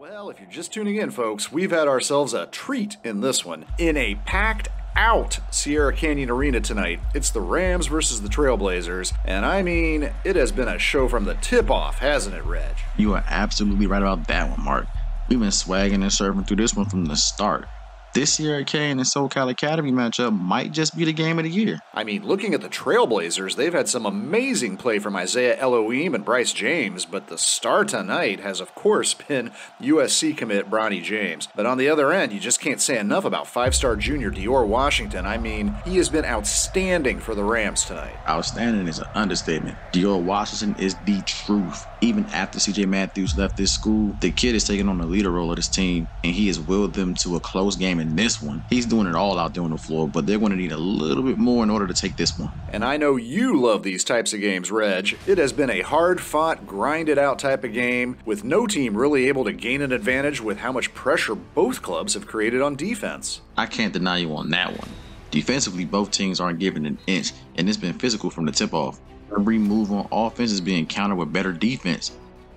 Well, if you're just tuning in, folks, we've had ourselves a treat in this one. In a packed out Sierra Canyon Arena tonight. It's the Rams versus the Trailblazers, and I mean, it has been a show from the tip off, hasn't it, Reg? You are absolutely right about that one, Mark. We've been swagging and serving through this one from the start this year Kane and SoCal Academy matchup might just be the game of the year. I mean, looking at the Trailblazers, they've had some amazing play from Isaiah Elohim and Bryce James, but the star tonight has, of course, been USC commit Bronny James. But on the other end, you just can't say enough about five star junior Dior Washington. I mean, he has been outstanding for the Rams tonight. Outstanding is an understatement. Dior Washington is the truth. Even after CJ Matthews left this school, the kid is taking on the leader role of this team, and he has willed them to a close game in this one. He's doing it all out there on the floor, but they're going to need a little bit more in order to take this one. And I know you love these types of games, Reg. It has been a hard fought, grinded out type of game, with no team really able to gain an advantage with how much pressure both clubs have created on defense. I can't deny you on that one. Defensively, both teams aren't giving an inch, and it's been physical from the tip off. Every move on offense is being countered with better defense.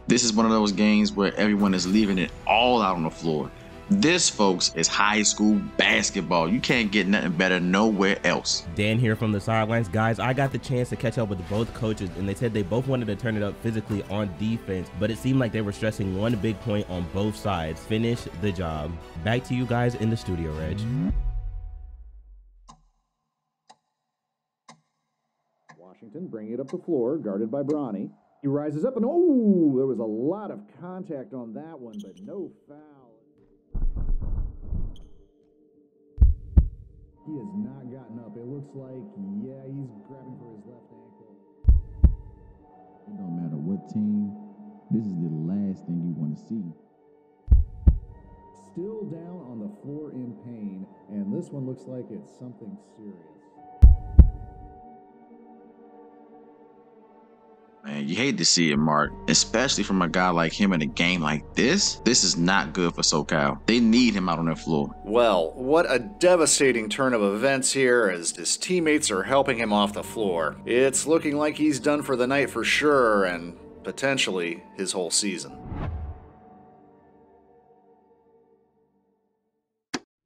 This is one of those games where everyone is leaving it all out on the floor. This, folks, is high school basketball. You can't get nothing better nowhere else. Dan here from the sidelines. Guys, I got the chance to catch up with both coaches, and they said they both wanted to turn it up physically on defense, but it seemed like they were stressing one big point on both sides finish the job. Back to you guys in the studio, Reg. Washington bringing it up the floor, guarded by Bronny. He rises up and oh, there was a lot of contact on that one, but no foul. He has not gotten up. It looks like, yeah, he's grabbing for his left ankle. It don't matter what team, this is the last thing you want to see. Still down on the floor in pain, and this one looks like it's something serious. Man, you hate to see it, Mark, especially from a guy like him in a game like this. This is not good for SoCal. They need him out on their floor. Well, what a devastating turn of events here as his teammates are helping him off the floor. It's looking like he's done for the night for sure, and potentially his whole season.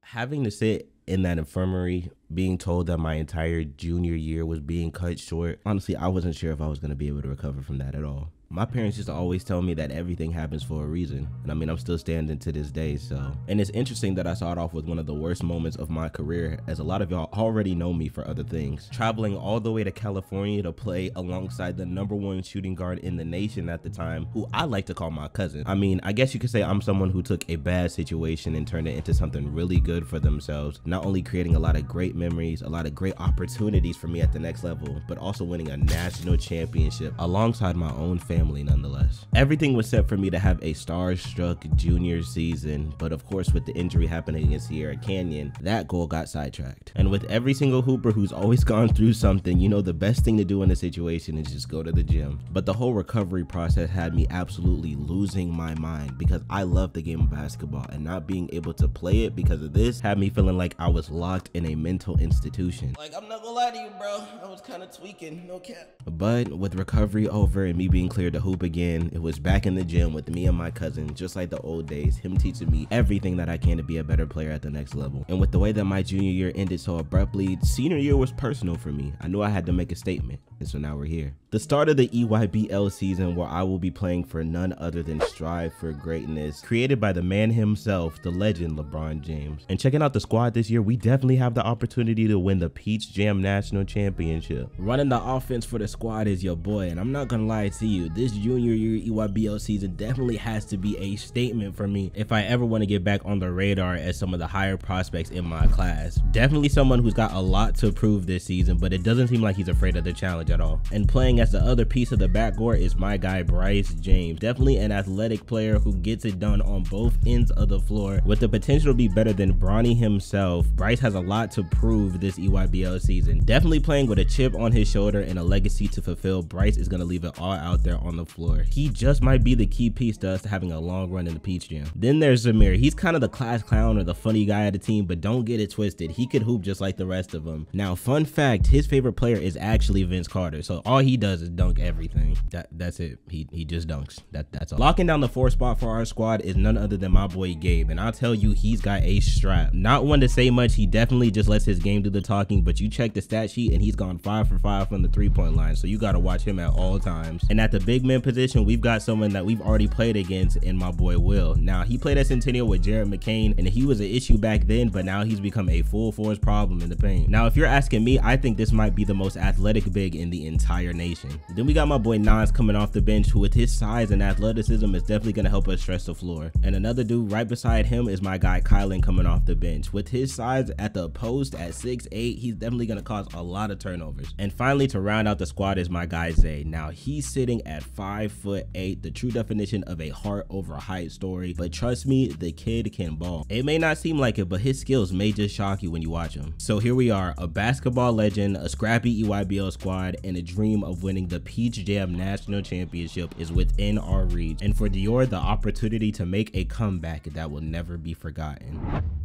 Having to sit in that infirmary being told that my entire junior year was being cut short honestly i wasn't sure if i was going to be able to recover from that at all my parents used to always tell me that everything happens for a reason. And I mean, I'm still standing to this day. So, and it's interesting that I it off with one of the worst moments of my career, as a lot of y'all already know me for other things. Traveling all the way to California to play alongside the number one shooting guard in the nation at the time, who I like to call my cousin. I mean, I guess you could say I'm someone who took a bad situation and turned it into something really good for themselves. Not only creating a lot of great memories, a lot of great opportunities for me at the next level, but also winning a national championship alongside my own family family nonetheless. Everything was set for me to have a star-struck junior season, but of course with the injury happening in Sierra Canyon, that goal got sidetracked. And with every single hooper who's always gone through something, you know the best thing to do in a situation is just go to the gym. But the whole recovery process had me absolutely losing my mind because I love the game of basketball and not being able to play it because of this had me feeling like I was locked in a mental institution. Like I'm not gonna lie to you, bro, was kind of tweaking, no cap. But with recovery over and me being cleared to hoop again. It was back in the gym with me and my cousin, just like the old days, him teaching me everything that I can to be a better player at the next level. And with the way that my junior year ended so abruptly, senior year was personal for me. I knew I had to make a statement, and so now we're here. The start of the EYBL season where I will be playing for none other than Strive for Greatness, created by the man himself, the legend LeBron James. And checking out the squad this year, we definitely have the opportunity to win the Peach Jam National Championship. Running the offense for the squad is your boy, and I'm not gonna lie to you, this junior year EYBL season definitely has to be a statement for me if I ever want to get back on the radar as some of the higher prospects in my class. Definitely someone who's got a lot to prove this season, but it doesn't seem like he's afraid of the challenge at all. And playing as the other piece of the backcourt is my guy Bryce James. Definitely an athletic player who gets it done on both ends of the floor with the potential to be better than Bronny himself. Bryce has a lot to prove this EYBL season. Definitely playing with a chip on his shoulder and a legacy to fulfill. Bryce is going to leave it all out there on the floor. He just might be the key piece to us having a long run in the Peach Jam. Then there's Zamir. He's kind of the class clown or the funny guy of the team, but don't get it twisted. He could hoop just like the rest of them. Now, fun fact, his favorite player is actually Vince Carter. So all he does is dunk everything. That That's it. He, he just dunks. That That's all. Locking down the four spot for our squad is none other than my boy Gabe. And I'll tell you, he's got a strap. Not one to say much. He definitely just lets his game do the talking, but you check the stat sheet and he's gone five for five from the three point line. So you got to watch him at all times. And at the big man position, we've got someone that we've already played against in my boy Will. Now, he played at Centennial with Jared McCain, and he was an issue back then, but now he's become a full force problem in the paint. Now, if you're asking me, I think this might be the most athletic big in the entire nation. Then we got my boy Nas coming off the bench, who with his size and athleticism is definitely going to help us stretch the floor. And another dude right beside him is my guy Kylan coming off the bench. With his size at the post at 6'8", he's definitely going to cause a lot of turnovers. And finally, to round out the squad is my guy Zay. Now, he's sitting at 5 foot 8, the true definition of a heart over height story. But trust me, the kid can ball. It may not seem like it, but his skills may just shock you when you watch him. So here we are, a basketball legend, a scrappy EYBL squad, and a dream of winning the Peach Jam National Championship is within our reach. And for Dior, the opportunity to make a comeback that will never be forgotten.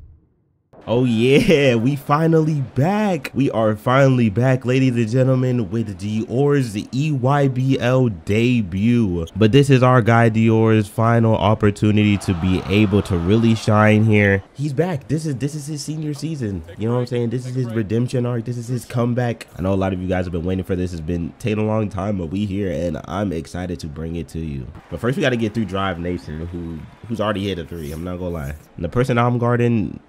Oh yeah, we finally back. We are finally back, ladies and gentlemen, with Dior's the EYBL debut. But this is our guy Dior's final opportunity to be able to really shine here. He's back. This is this is his senior season. You know what I'm saying? This is his redemption arc. This is his comeback. I know a lot of you guys have been waiting for this. It's been taking a long time, but we here and I'm excited to bring it to you. But first we got to get through Drive Nation, who who's already hit a three. I'm not gonna lie. And the person I'm guarding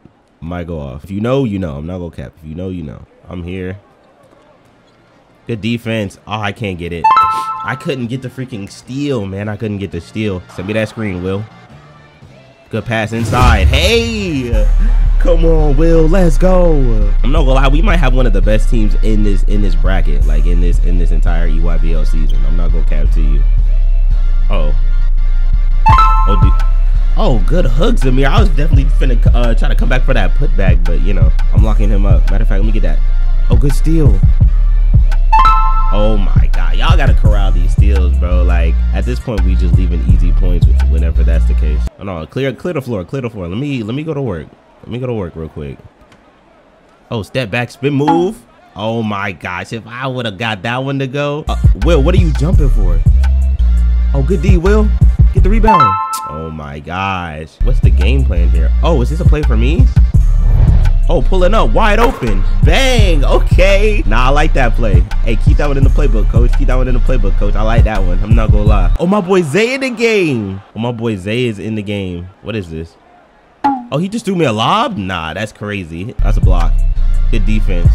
might go off. If you know, you know. I'm not gonna cap. If you know, you know. I'm here. Good defense. Oh, I can't get it. I couldn't get the freaking steal, man. I couldn't get the steal. Send me that screen, Will. Good pass inside. Hey! Come on, Will. Let's go. I'm not gonna lie. We might have one of the best teams in this in this bracket, like in this in this entire EYBL season. I'm not gonna cap to you. Uh oh. Oh, dude. Oh, good hook, Zamir. I was definitely finna uh, try to come back for that putback, but you know, I'm locking him up. Matter of fact, let me get that. Oh, good steal. Oh my God, y'all gotta corral these steals, bro. Like at this point, we just leaving easy points whenever that's the case. Oh no, clear, clear the floor, clear the floor. Let me, let me go to work. Let me go to work real quick. Oh, step back, spin move. Oh my gosh, if I would have got that one to go. Uh, Will, what are you jumping for? Oh, good D, Will. Get the rebound. Oh my gosh. What's the game plan here? Oh, is this a play for me? Oh, pulling up wide open. Bang. Okay. Nah, I like that play. Hey, keep that one in the playbook, coach. Keep that one in the playbook, coach. I like that one. I'm not gonna lie. Oh, my boy Zay in the game. Oh, my boy Zay is in the game. What is this? Oh, he just threw me a lob? Nah, that's crazy. That's a block. Good defense.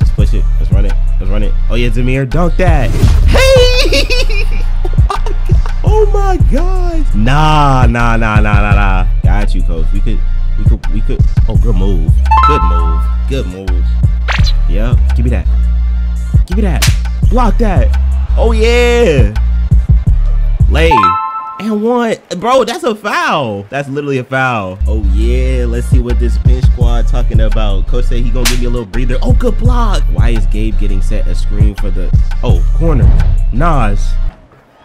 Let's push it. Let's run it. Let's run it. Oh, yeah, Zamir. Dunk that. Hey! Oh Oh my gosh. Nah, nah, nah, nah, nah, nah. Got you, coach. We could, we could, we could. Oh, good move. Good move. Good move. Yep. Give me that. Give me that. Block that. Oh, yeah. Lay. And one. Bro, that's a foul. That's literally a foul. Oh, yeah. Let's see what this bench squad talking about. Coach said he gonna give me a little breather. Oh, good block. Why is Gabe getting set a screen for the... Oh, corner. Nas.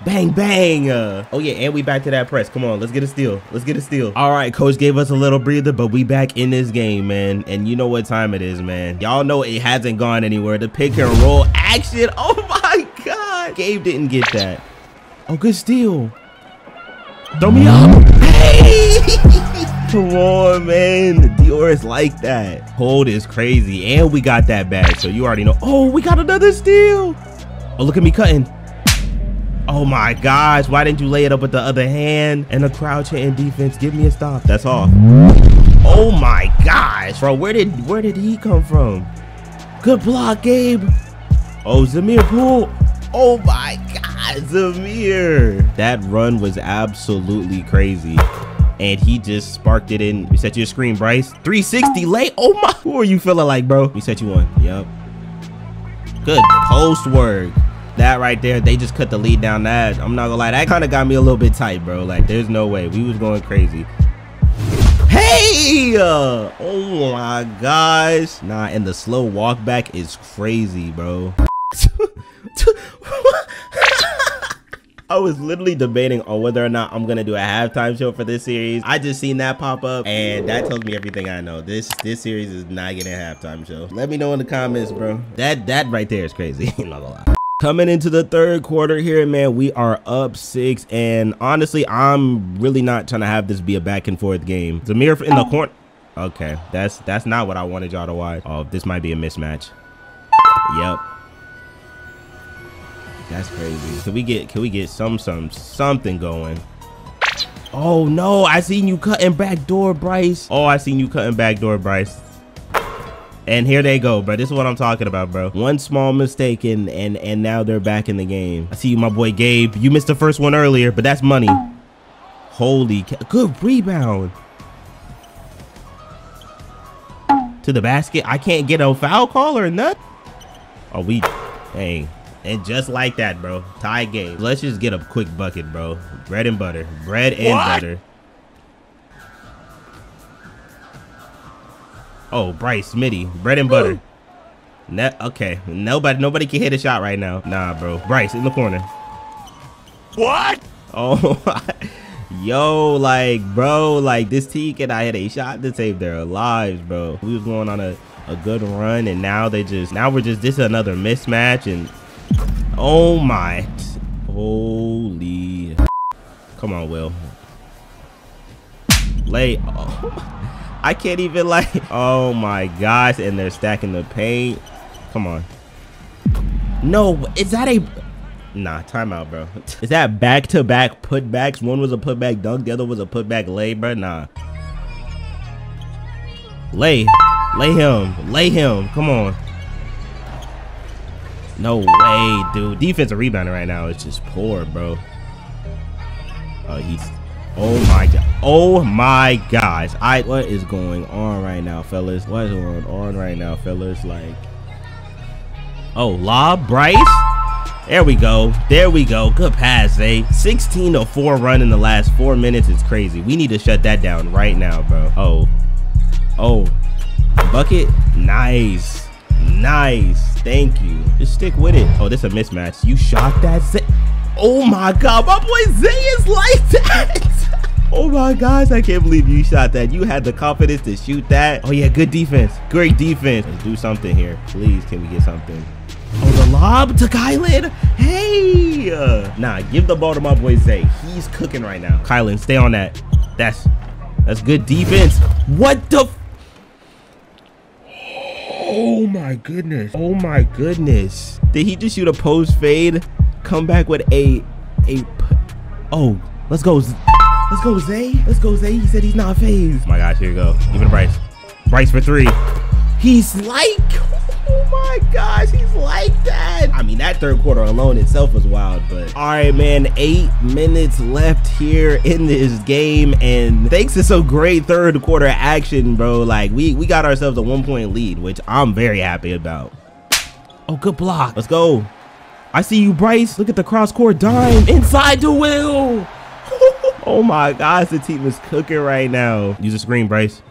Bang, bang. Uh, oh, yeah, and we back to that press. Come on, let's get a steal. Let's get a steal. All right, coach gave us a little breather, but we back in this game, man. And you know what time it is, man. Y'all know it hasn't gone anywhere. The pick and roll action. Oh, my God. Gabe didn't get that. Oh, good steal. Throw me up. Hey! Come on, man. Dior is like that. Hold is crazy. And we got that bag, so you already know. Oh, we got another steal. Oh, look at me cutting. Oh my gosh, why didn't you lay it up with the other hand? And a crouch hitting defense, give me a stop. That's all. Oh my gosh, bro, where did where did he come from? Good block, Gabe. Oh, Zamir Poole. Oh my God, Zamir. That run was absolutely crazy. And he just sparked it in. We set you a screen, Bryce. 360 late. Oh my. Who are you feeling like, bro? We set you one. Yep. Good post work that right there, they just cut the lead down the that. I'm not gonna lie, that kind of got me a little bit tight, bro. Like, there's no way. We was going crazy. Hey! Uh, oh my gosh. Nah, and the slow walk back is crazy, bro. I was literally debating on whether or not I'm gonna do a halftime show for this series. I just seen that pop up, and that tells me everything I know. This this series is not getting a halftime show. Let me know in the comments, bro. That that right there is crazy. Not gonna lie. Coming into the third quarter here, man, we are up six, and honestly, I'm really not trying to have this be a back and forth game. Zamir in the oh. corner. Okay, that's that's not what I wanted y'all to watch. Oh, this might be a mismatch. Yep. That's crazy. Can we get can we get some some something going? Oh no, I seen you cutting back door, Bryce. Oh, I seen you cutting back door, Bryce. And here they go, bro. This is what I'm talking about, bro. One small mistake and and and now they're back in the game. I see you, my boy Gabe. You missed the first one earlier, but that's money. Holy, good rebound. To the basket. I can't get a foul call or nothing. Oh, we, hey, and just like that, bro, tie game. Let's just get a quick bucket, bro. Bread and butter. Bread and what? butter. Oh, Bryce, Smitty, bread and butter. Ne okay, nobody, nobody can hit a shot right now. Nah, bro. Bryce in the corner. What? Oh, yo, like, bro, like this team can I hit a shot to save their lives, bro. We was going on a a good run, and now they just now we're just this is another mismatch, and oh my, holy, come on, Will, lay. Oh. I can't even like, oh my gosh, and they're stacking the paint. Come on. No, is that a, nah, timeout, bro. Is that back-to-back -back putbacks? One was a putback dunk, the other was a putback lay, bro, nah. Lay, lay him, lay him, come on. No way, dude. Defensive rebounding right now is just poor, bro. Oh, he's Oh my god. Oh my gosh. I what is going on right now, fellas? What is going on right now, fellas? Like Oh, lob Bryce. There we go. There we go. Good pass, eh? 16 to 4 run in the last 4 minutes is crazy. We need to shut that down right now, bro. Oh. Oh. Bucket. Nice. Nice. Thank you. Just stick with it. Oh, this is a mismatch. You shot that. Oh my god, my boy Zay is like that. oh my gosh, I can't believe you shot that. You had the confidence to shoot that. Oh yeah, good defense. Great defense. Let's do something here. Please, can we get something? Oh, the lob to Kylan. Hey. Uh, nah, give the ball to my boy Zay. He's cooking right now. Kylan, stay on that. That's that's good defense. What the? Oh my goodness. Oh my goodness. Did he just shoot a post fade? Come back with a a oh let's go let's go Zay let's go Zay he said he's not phased. Oh my gosh here you go. Give it to Bryce. Bryce for three. He's like oh my gosh he's like that. I mean that third quarter alone itself was wild but. All right man eight minutes left here in this game and thanks to some great third quarter action bro like we we got ourselves a one point lead which I'm very happy about. Oh good block. Let's go I see you, Bryce. Look at the cross court dime inside the wheel. oh my gosh, the team is cooking right now. Use a screen, Bryce.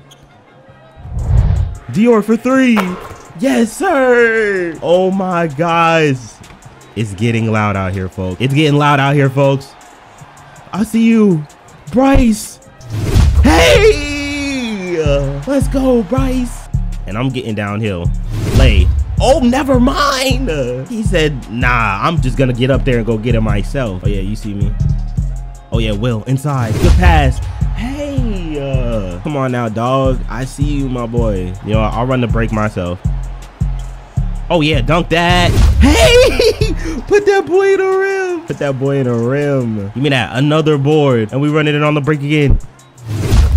Dior for three. Yes, sir. Oh my gosh. It's getting loud out here, folks. It's getting loud out here, folks. I see you, Bryce. Hey, let's go, Bryce. And I'm getting downhill. Lay. Oh, never mind. he said, nah, I'm just gonna get up there and go get it myself. Oh yeah, you see me. Oh yeah, Will, inside. Good pass. Hey, uh, come on now, dog. I see you, my boy. You know, I'll run the break myself. Oh yeah, dunk that. Hey, put that boy in a rim. Put that boy in a rim. Give me that, another board. And we running it on the break again.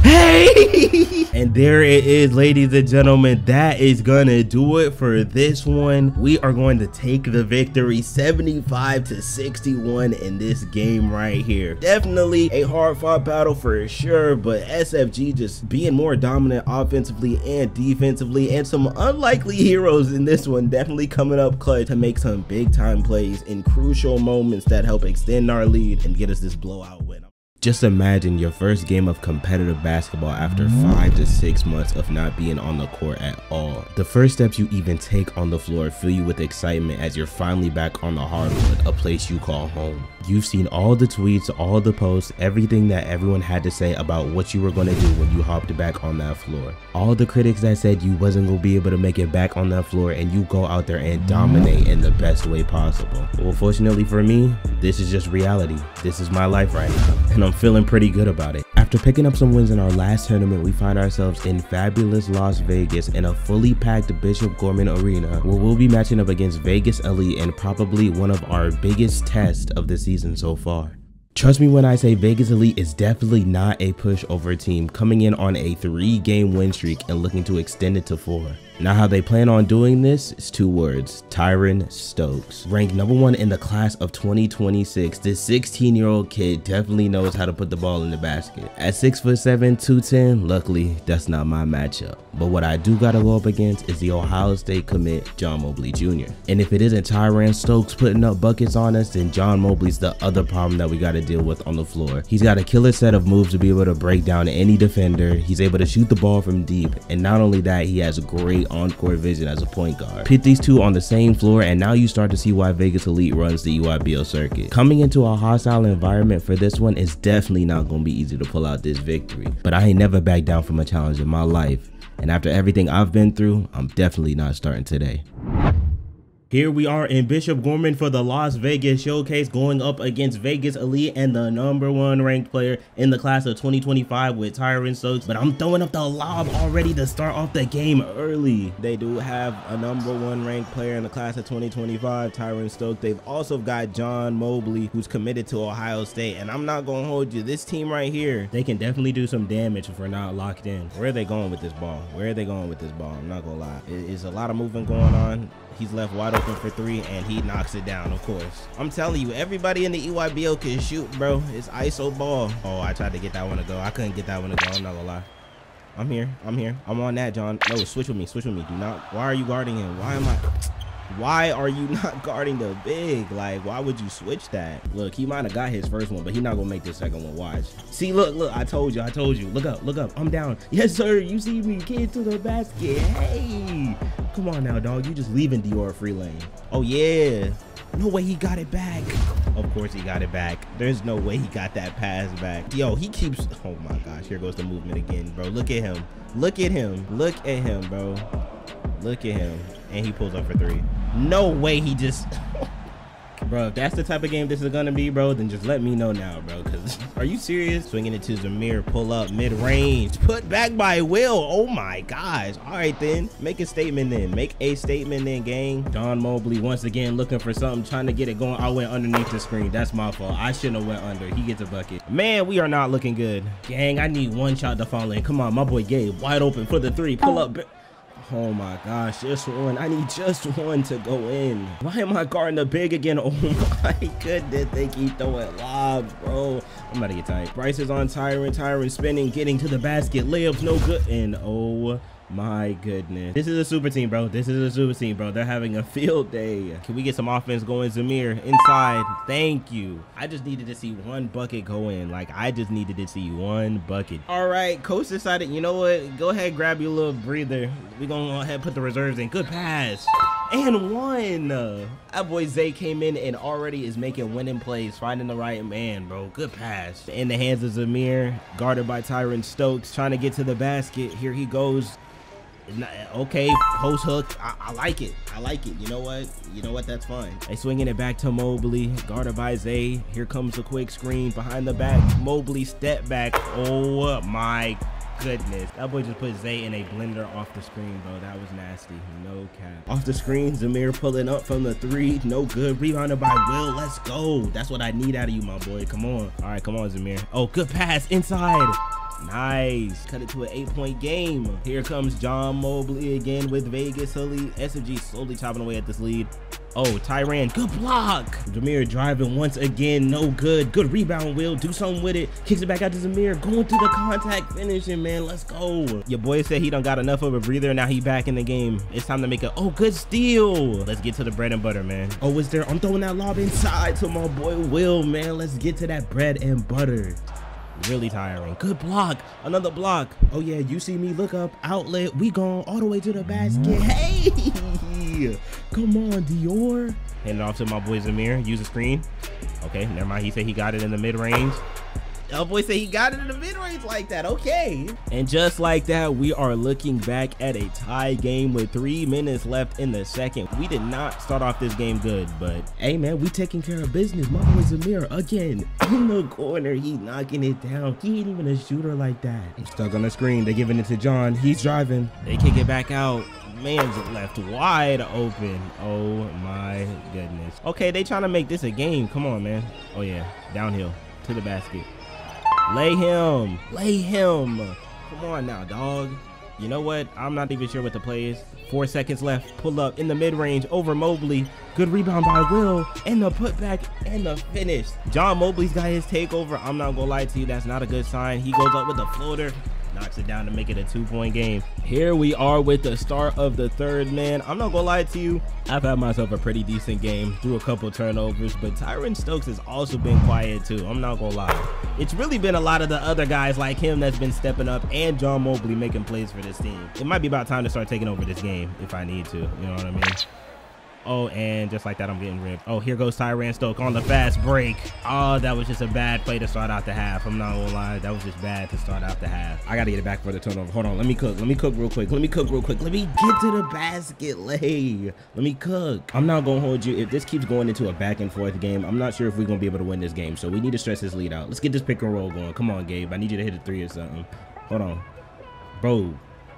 Hey! And there it is, ladies and gentlemen. That is gonna do it for this one. We are going to take the victory 75 to 61 in this game right here. Definitely a hard fought battle for sure, but SFG just being more dominant offensively and defensively and some unlikely heroes in this one definitely coming up clutch to make some big time plays in crucial moments that help extend our lead and get us this blowout win. Just imagine your first game of competitive basketball after mm-hmm. five to six months of not being on the court at all. The first steps you even take on the floor fill you with excitement as you're finally back on the hardwood, a place you call home. You've seen all the tweets, all the posts, everything that everyone had to say about what you were going to do when you hopped back on that floor. All the critics that said you wasn't going to be able to make it back on that floor and you go out there and mm-hmm. dominate in the best way possible. Well, fortunately for me, this is just reality. This is my life right now, and I'm feeling pretty good about it. After picking up some wins in our last tournament, we find ourselves in fabulous Las Vegas in a fully packed Bishop Gorman Arena where we'll be matching up against Vegas Elite and probably one of our biggest tests of the season so far. Trust me when I say Vegas Elite is definitely not a pushover team coming in on a three game win streak and looking to extend it to four. Now how they plan on doing this is two words, Tyran Stokes. Ranked number one in the class of 2026, this 16 year old kid definitely knows how to put the ball in the basket. At 6'7", 210, luckily that's not my matchup. But what I do gotta go up against is the Ohio State commit John Mobley Jr. And if it isn't Tyran Stokes putting up buckets on us, then John Mobley's the other problem that we gotta deal with on the floor. He's got a killer set of moves to be able to break down any defender. He's able to shoot the ball from deep. And not only that, he has great on-court vision as a point guard. Pit these two on the same floor and now you start to see why Vegas Elite runs the EYBL circuit. Coming into a hostile environment for this one is definitely not going to be easy to pull out this victory. But I ain't never backed down from a challenge in my life. And after everything I've been through, I'm definitely not starting today. Here we are in Bishop Gorman for the Las Vegas Showcase going up against Vegas Elite and the number one ranked player in the class of 2025 with Tyran Stokes. But I'm throwing up the lob already to start off the game early. They do have a number one ranked player in the class of 2025, Tyran Stokes. They've also got John Mobley, who's committed to Ohio State. And I'm not going to hold you. This team right here, they can definitely do some damage if we're not locked in. Where are they going with this ball? Where are they going with this ball? I'm not going to lie. It's a lot of movement going on. He's left wide open for three, and he knocks it down, of course. I'm telling you, everybody in the EYBL can shoot, bro. It's ISO ball. Oh, I tried to get that one to go. I couldn't get that one to go. I'm not gonna lie. I'm here. I'm here. I'm on that, John. No, switch with me. Switch with me. Do not. Why are you guarding him? Why am I? Why are you not guarding the big? Like, why would you switch that? Look, he might have got his first one, but he not gonna make the second one. Watch. See, look, look. I told you. I told you. Look up. Look up. I'm down. Yes, sir. You see me. Get to the basket. Hey. Come on now, dog. You just leaving Dior free lane. Oh, yeah. No way he got it back. Of course he got it back. There's no way he got that pass back. Yo, he keeps... Oh, my gosh. Here goes the movement again, bro. Look at him. Look at him. Look at him, bro. Look at him. And he pulls up for three. No way he just... bro, if that's the type of game this is gonna be, bro, then just let me know now, bro. Cause are you serious? Swinging it to Zamir, pull up mid-range, put back by Will. Oh my gosh. All right then, make a statement then. Make a statement then, gang. John Mobley once again looking for something, trying to get it going. I went underneath the screen. That's my fault. I shouldn't have went under. He gets a bucket. Man, we are not looking good. Gang, I need one shot to fall in. Come on, my boy Gabe, wide open for the three. Pull up. Oh my gosh, just one. I need just one to go in. Why am I guarding the big again? Oh my goodness, they keep throwing lobs, bro. I'm about to get tight. Bryce is on Tyran. Tyran spinning, getting to the basket. Layups no good. And oh my goodness. This is a super team, bro. This is a super team, bro. They're having a field day. Can we get some offense going? Zamir, inside. Thank you. I just needed to see one bucket go in. Like, I just needed to see one bucket. All right, coach decided, you know what? Go ahead, grab your little breather. We're going to go ahead put the reserves in. Good pass. And one. That boy Zay came in and already is making winning plays, finding the right man, bro. Good pass. In the hands of Zamir, guarded by Tyron Stokes, trying to get to the basket. Here he goes okay post hook. I, I, like it. I like it. You know what? You know what? That's fine. They swinging it back to mobley. Guarded by zay here comes a quick screen behind the back. Mobley step back. Oh my goodness. That boy just put zay in a blender off the screen bro. That was nasty. No cap. Off the screen zamir pulling up from the three. No good. Rebounded by will. Let's go. That's what i need out of you my boy. Come on. All right come on zamir. Oh good pass inside. Nice. Cut it to an eight-point game. Here comes John Mobley again with Vegas Elite. SFG slowly chopping away at this lead. Oh, Tyran, good block. Zamir driving once again, no good. Good rebound, Will. Do something with it. Kicks it back out to Zamir. Going through the contact, finishing, man. Let's go. Your boy said he done got enough of a breather. Now he back in the game. It's time to make a, oh, good steal. Let's get to the bread and butter, man. Oh, is there, I'm throwing that lob inside to my boy Will, man. Let's get to that bread and butter. really tiring. Good block. Another block. Oh, yeah. You see me. Look up. Outlet. We gone all the way to the basket. Hey. Come on, Dior. Hand it off to my boy Zamir. Use the screen. Okay, never mind. He said he got it in the mid range. El boy said he got it in the mid range like that. Okay. And just like that, we are looking back at a tie game with three minutes left in the second. We did not start off this game good, but hey, man, we taking care of business. My boy Zamir again in the corner. He knocking it down. He ain't even a shooter like that. I'm stuck on the screen. They're giving it to John. He's driving. They kick it back out man's left wide open. Oh my goodness. Okay, they trying to make this a game. Come on, man. Oh yeah, downhill to the basket. Lay him. Lay him. Come on now, dog. You know what? I'm not even sure what the play is. Four seconds left. Pull up in the mid-range over Mobley. Good rebound by Will. And the putback and the finish. John Mobley's got his takeover. I'm not going to lie to you. That's not a good sign. He goes up with the floater knocks it down to make it a two-point game. Here we are with the start of the third, man. I'm not gonna lie to you. I've had myself a pretty decent game through a couple turnovers, but Tyran Stokes has also been quiet too. I'm not gonna lie. It's really been a lot of the other guys like him that's been stepping up and John Mobley making plays for this team. It might be about time to start taking over this game if I need to. You know what I mean? Oh, and just like that, I'm getting ripped. Oh, here goes Tyran Stoke on the fast break. Oh, that was just a bad play to start out the half. I'm not gonna lie. That was just bad to start out the half. I gotta get it back for the turnover. Hold on. Let me cook. Let me cook real quick. Let me cook real quick. Let me get to the basket lay. Let me cook. I'm not gonna hold you. If this keeps going into a back and forth game, I'm not sure if we're gonna be able to win this game. So we need to stress this lead out. Let's get this pick and roll going. Come on, Gabe. I need you to hit a three or something. Hold on. Bro,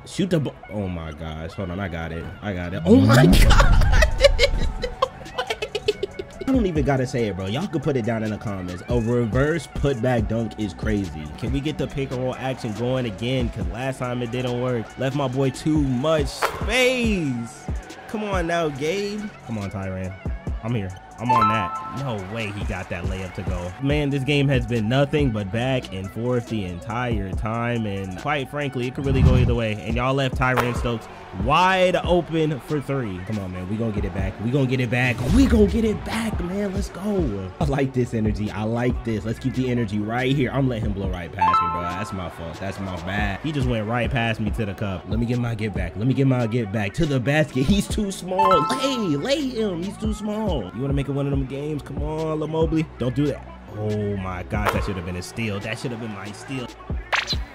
shoot the ball. Oh my gosh. Hold on. I got it. I got it. Oh my god. I don't even gotta say it, bro. Y'all can put it down in the comments. A reverse putback dunk is crazy. Can we get the pick and roll action going again? Cause last time it didn't work. Left my boy too much space. Come on now, Gabe. Come on, Tyran. I'm here. I'm on that. No way he got that layup to go. Man, this game has been nothing but back and forth the entire time. And quite frankly, it could really go either way. And y'all left Tyran Stokes wide open for three. Come on, man. We gonna get it back. We gonna get it back. We gonna get it back, man. Let's go. I like this energy. I like this. Let's keep the energy right here. I'm letting him blow right past me, bro. That's my fault. That's my bad. He just went right past me to the cup. Let me get my get back. Let me get my get back to the basket. He's too small. Lay, lay him. He's too small. You wanna make make it one of them games. Come on, LaMobley. Don't do that. Oh my gosh, that should have been a steal. That should have been my steal.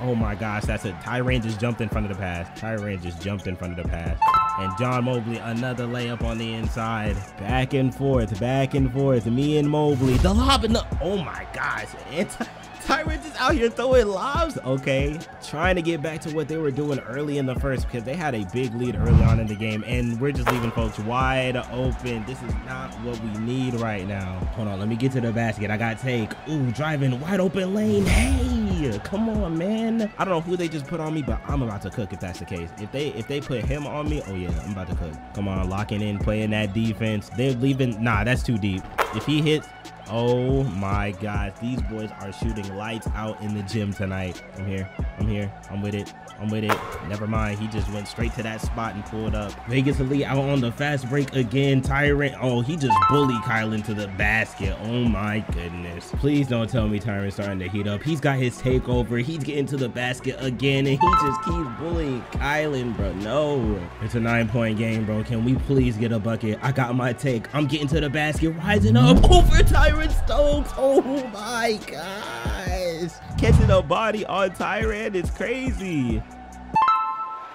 Oh my gosh, that's a Tyran just jumped in front of the pass. Tyran just jumped in front of the pass. And John Mobley, another layup on the inside. Back and forth, back and forth. Me and Mobley. The lob in the. Oh my gosh. Tyran is out here throwing lobs. Okay. Trying to get back to what they were doing early in the first because they had a big lead early on in the game. And we're just leaving folks wide open. This is not what we need right now. Hold on. Let me get to the basket. I got take. Ooh, driving wide open lane. Hey, come on, man. I don't know who they just put on me, but I'm about to cook if that's the case. If they if they put him on me, oh yeah, I'm about to cook. Come on, locking in, playing that defense. They're leaving. Nah, that's too deep. If he hits, Oh my God, these boys are shooting lights out in the gym tonight. I'm here, I'm here, I'm with it. I'm with it. Never mind. He just went straight to that spot and pulled up. Vegas Elite out on the fast break again. Tyran. Oh, he just bullied Kyle into the basket. Oh my goodness. Please don't tell me Tyran's starting to heat up. He's got his takeover. He's getting to the basket again and he just keeps bullying Kylan, bro. No. It's a nine point game, bro. Can we please get a bucket? I got my take. I'm getting to the basket, rising up over Tyran Stokes. Oh my gosh. Catching a body on Tyran is crazy.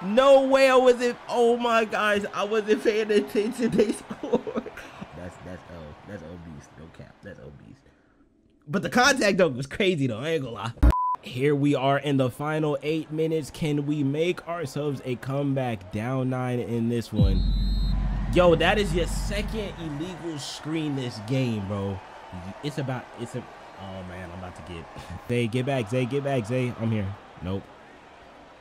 No way I wasn't. Oh my gosh, I wasn't paying attention. They scored. That's that's oh, That's obese. No cap. That's obese. But the contact though was crazy though. I ain't gonna lie. Here we are in the final eight minutes. Can we make ourselves a comeback down nine in this one? Yo, that is your second illegal screen this game, bro. It's about it's a. Oh man, I'm about to get. Zay, get back. Zay, get back. Zay, I'm here. Nope.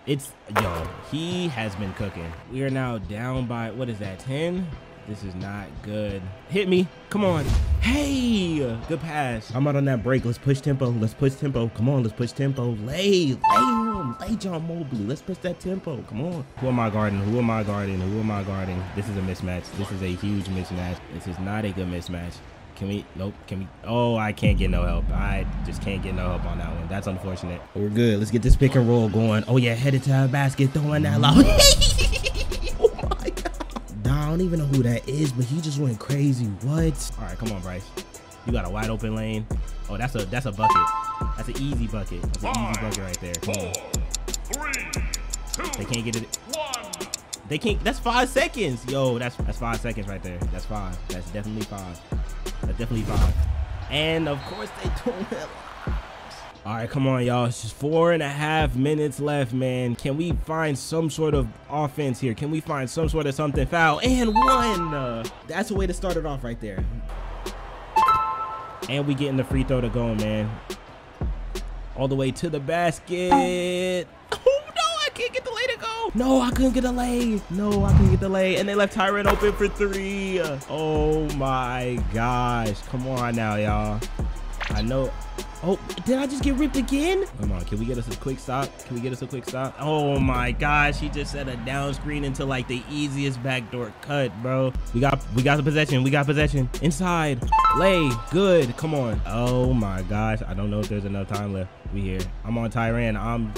It's, yo, he has been cooking. We are now down by, what is that, 10? This is not good. Hit me. Come on. Hey, good pass. I'm out on that break. Let's push tempo. Let's push tempo. Come on, let's push tempo. Lay, lay him. Lay John Mobley. Let's push that tempo. Come on. Who am I guarding? Who am I guarding? Who am I guarding? This is a mismatch. This is a huge mismatch. This is not a good mismatch. Can we? Nope. Can we? Oh, I can't get no help. I just can't get no help on that one. That's unfortunate. We're good. Let's get this pick and roll going. Oh yeah, headed to the basket, throwing that low. oh my god. Nah, I don't even know who that is, but he just went crazy. What? All right, come on, Bryce. You got a wide open lane. Oh, that's a that's a bucket. That's an easy bucket. That's an easy bucket right there. Come on. They can't get it. They can't. That's five seconds. Yo, that's that's five seconds right there. That's five. That's definitely five. That's definitely five. And of course they don't. All right, come on, y'all. It's just four and a half minutes left, man. Can we find some sort of offense here? Can we find some sort of something foul? And one. Uh, that's a way to start it off right there. And we getting the free throw to go, man. All the way to the basket. Can't get the lay to go. No, I couldn't get the lay. No, I couldn't get the lay. And they left Tyran open for three. Oh, my gosh. Come on now, y'all. I know. Oh, did I just get ripped again? Come on, can we get us a quick stop? Can we get us a quick stop? Oh my gosh, he just set a down screen into like the easiest backdoor cut, bro. We got we got the possession. We got possession. Inside. Lay. Good. Come on. Oh my gosh. I don't know if there's enough time left. We here. I'm on Tyran. I'm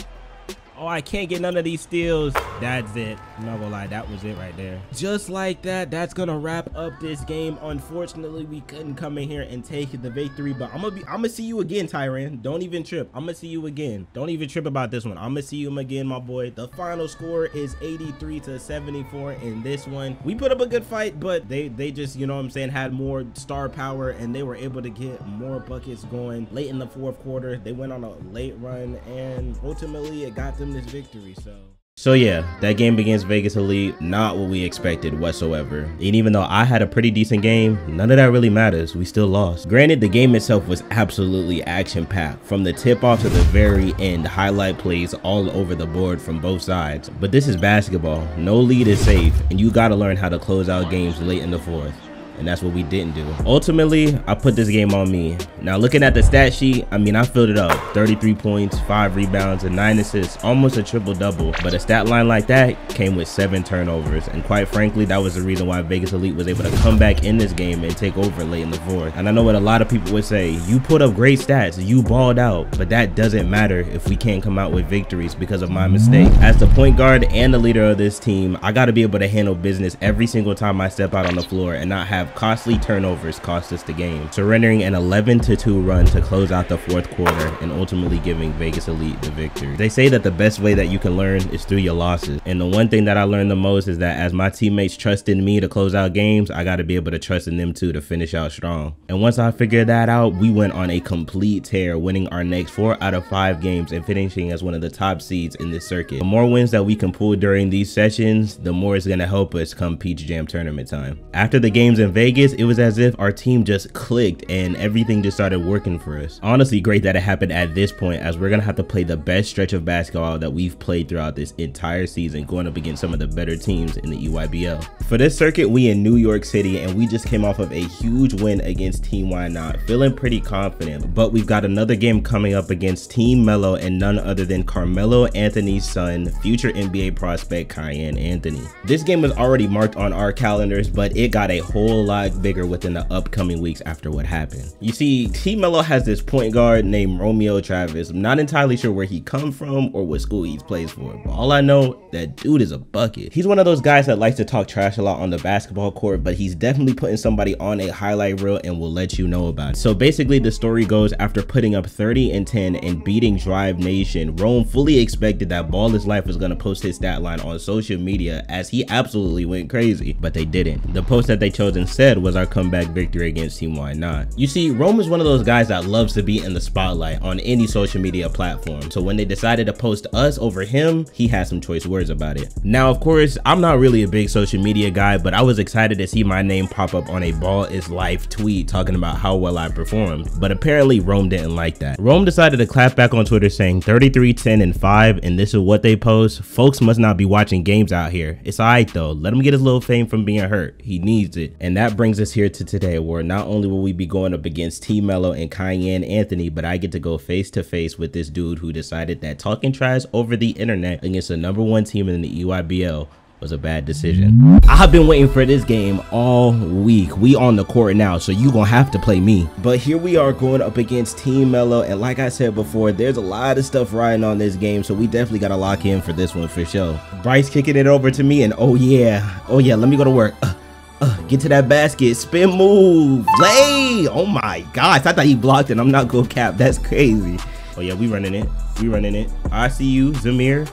Oh, I can't get none of these steals. That's it. I'm not gonna lie, that was it right there. Just like that, that's gonna wrap up this game. Unfortunately, we couldn't come in here and take the victory, but I'm gonna be I'm gonna see you again, Tyran. Don't even trip. I'm gonna see you again. Don't even trip about this one. I'm gonna see you again, my boy. The final score is 83 to 74 in this one. We put up a good fight, but they they just, you know what I'm saying, had more star power and they were able to get more buckets going late in the fourth quarter. They went on a late run and ultimately it got them this victory. So. So yeah, that game against Vegas Elite, not what we expected whatsoever. And even though I had a pretty decent game, none of that really matters. We still lost. Granted, the game itself was absolutely action-packed. From the tip-off to the very end, highlight plays all over the board from both sides. But this is basketball. No lead is safe, and you gotta learn how to close out games late in the fourth and that's what we didn't do. Ultimately, I put this game on me. Now looking at the stat sheet, I mean, I filled it up. 33 points, 5 rebounds, and 9 assists, almost a triple-double. But a stat line like that came with 7 turnovers, and quite frankly, that was the reason why Vegas Elite was able to come back in this game and take over late in the fourth. And I know what a lot of people would say, you put up great stats, you balled out, but that doesn't matter if we can't come out with victories because of my mistake. As the point guard and the leader of this team, I got to be able to handle business every single time I step out on the floor and not have costly turnovers cost us the game, surrendering an 11 2 run to close out the fourth quarter and ultimately giving Vegas Elite the victory. They say that the best way that you can learn is through your losses. And the one thing that I learned the most is that as my teammates trust in me to close out games, I got to be able to trust in them too to finish out strong. And once I figured that out, we went on a complete tear, winning our next four out of five games and finishing as one of the top seeds in this circuit. The more wins that we can pull during these sessions, the more it's going to help us come Peach Jam tournament time. After the games in Vegas, it was as if our team just clicked and everything just started working for us. Honestly, great that it happened at this point as we're going to have to play the best stretch of basketball that we've played throughout this entire season going up against some of the better teams in the EYBL. For this circuit, we in New York City and we just came off of a huge win against Team Why Not, feeling pretty confident, but we've got another game coming up against Team Melo and none other than Carmelo Anthony's son, future NBA prospect Kiyan Anthony. This game was already marked on our calendars, but it got a whole lot bigger within the upcoming weeks after what happened. You see, Team Melo has this point guard named Romeo Travis. I'm not entirely sure where he come from or what school he plays for, but all I know, that dude is a bucket. He's one of those guys that likes to talk trash a lot on the basketball court, but he's definitely putting somebody on a highlight reel and will let you know about it. So basically the story goes after putting up 30 and 10 and beating Drive Nation, Rome fully expected that Ballislife was gonna post his stat line on social media as he absolutely went crazy, but they didn't. The post that they chose instead was our comeback victory against Team Why Not. You see, Rome is one of those guys that loves to be in the spotlight on any social media platform. So when they decided to post us over him, he had some choice words about it. Now, of course, I'm not really a big social media guy, but I was excited to see my name pop up on a Ball is Life tweet talking about how well I performed. But apparently Rome didn't like that. Rome decided to clap back on Twitter saying 33, 10, and 5, and this is what they post. Folks must not be watching games out here. It's alright though. Let him get his little fame from being hurt. He needs it. And that brings us here to today where not only will we be going up against Team Melo and Kiyan Anthony, but I get to go face to face with this dude who decided that talking trash over the internet against the number one team in the EYBL was a bad decision. I've been waiting for this game all week. We on the court now, so you gonna have to play me. But here we are going up against Team Melo, and like I said before, there's a lot of stuff riding on this game, so we definitely gotta lock in for this one for sure. Bryce kicking it over to me, and oh yeah, oh yeah, let me go to work. Uh, uh, get to that basket, spin move, lay. Oh my gosh, I thought he blocked it. I'm not go cap. That's crazy. Oh yeah, we running it. We running it. I see you, Zamir.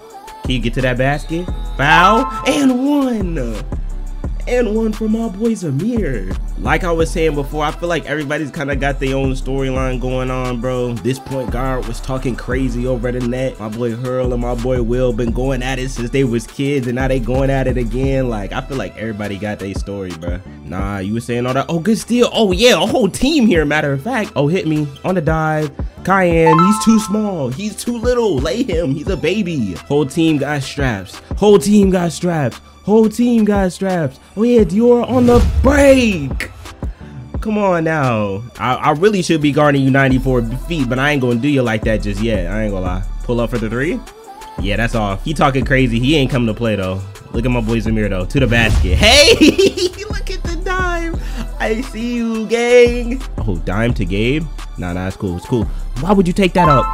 Can you get to that basket? Foul and one. And one for my boy Zamir. Like I was saying before, I feel like everybody's kind of got their own storyline going on, bro. This point guard was talking crazy over the net. My boy Hurl and my boy Will been going at it since they was kids, and now they going at it again. Like, I feel like everybody got their story, bro. Nah, you were saying all that. Oh, good steal. Oh, yeah, a whole team here, matter of fact. Oh, hit me on the dive. Kiyan, he's too small. He's too little. Lay him. He's a baby. Whole team got straps. Whole team got straps. Whole team got straps. Oh yeah, Dior on the break. Come on now. I, I really should be guarding you 94 feet, but I ain't gonna do you like that just yet. I ain't gonna lie. Pull up for the three. Yeah, that's all. He talking crazy. He ain't coming to play though. Look at my boy Zamir though. To the basket. Hey, look at the dime. I see you, gang. Oh, dime to Gabe. Nah, nah, it's cool. It's cool. Why would you take that up?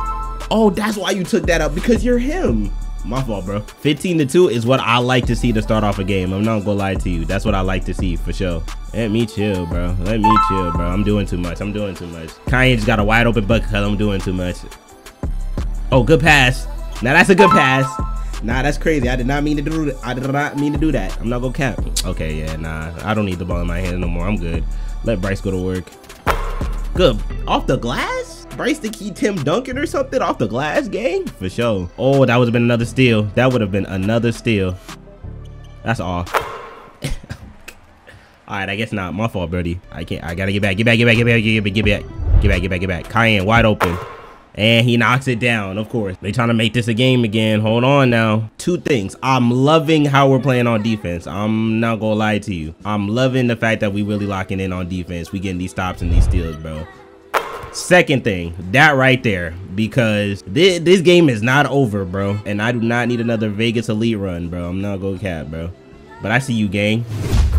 Oh, that's why you took that up because you're him. My fault, bro. 15 to 2 is what I like to see to start off a game. I'm not gonna lie to you. That's what I like to see for sure. Let me chill, bro. Let me chill, bro. I'm doing too much. I'm doing too much. Kanye just got a wide open bucket because I'm doing too much. Oh, good pass. Now that's a good pass. Nah, that's crazy. I did not mean to do that. I did not mean to do that. I'm not gonna cap. Okay, yeah, nah. I don't need the ball in my hand no more. I'm good. Let Bryce go to work. Good. Off the glass? Bryce the key Tim Duncan or something off the glass game? For sure. Oh, that would have been another steal. That would have been another steal. That's all. all right, I guess not. My fault, Birdie. I can't. I gotta get back. Get back. Get back. Get back. Get back. Get back. Get back. Get back. Get back. Kiyan wide open. And he knocks it down, of course. They trying to make this a game again. Hold on now. Two things. I'm loving how we're playing on defense. I'm not gonna lie to you. I'm loving the fact that we really locking in on defense. We getting these stops and these steals, bro. Second thing, that right there, because this, this game is not over, bro. And I do not need another Vegas Elite run, bro. I'm not going cap, bro. But I see you, gang.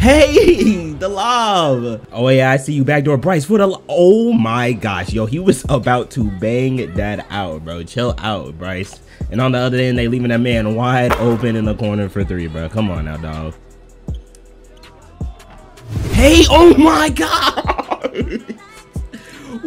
Hey, the love. Oh, yeah, I see you backdoor Bryce for the... Oh, my gosh. Yo, he was about to bang that out, bro. Chill out, Bryce. And on the other end, they leaving that man wide open in the corner for three, bro. Come on now, dog. Hey, oh, my God.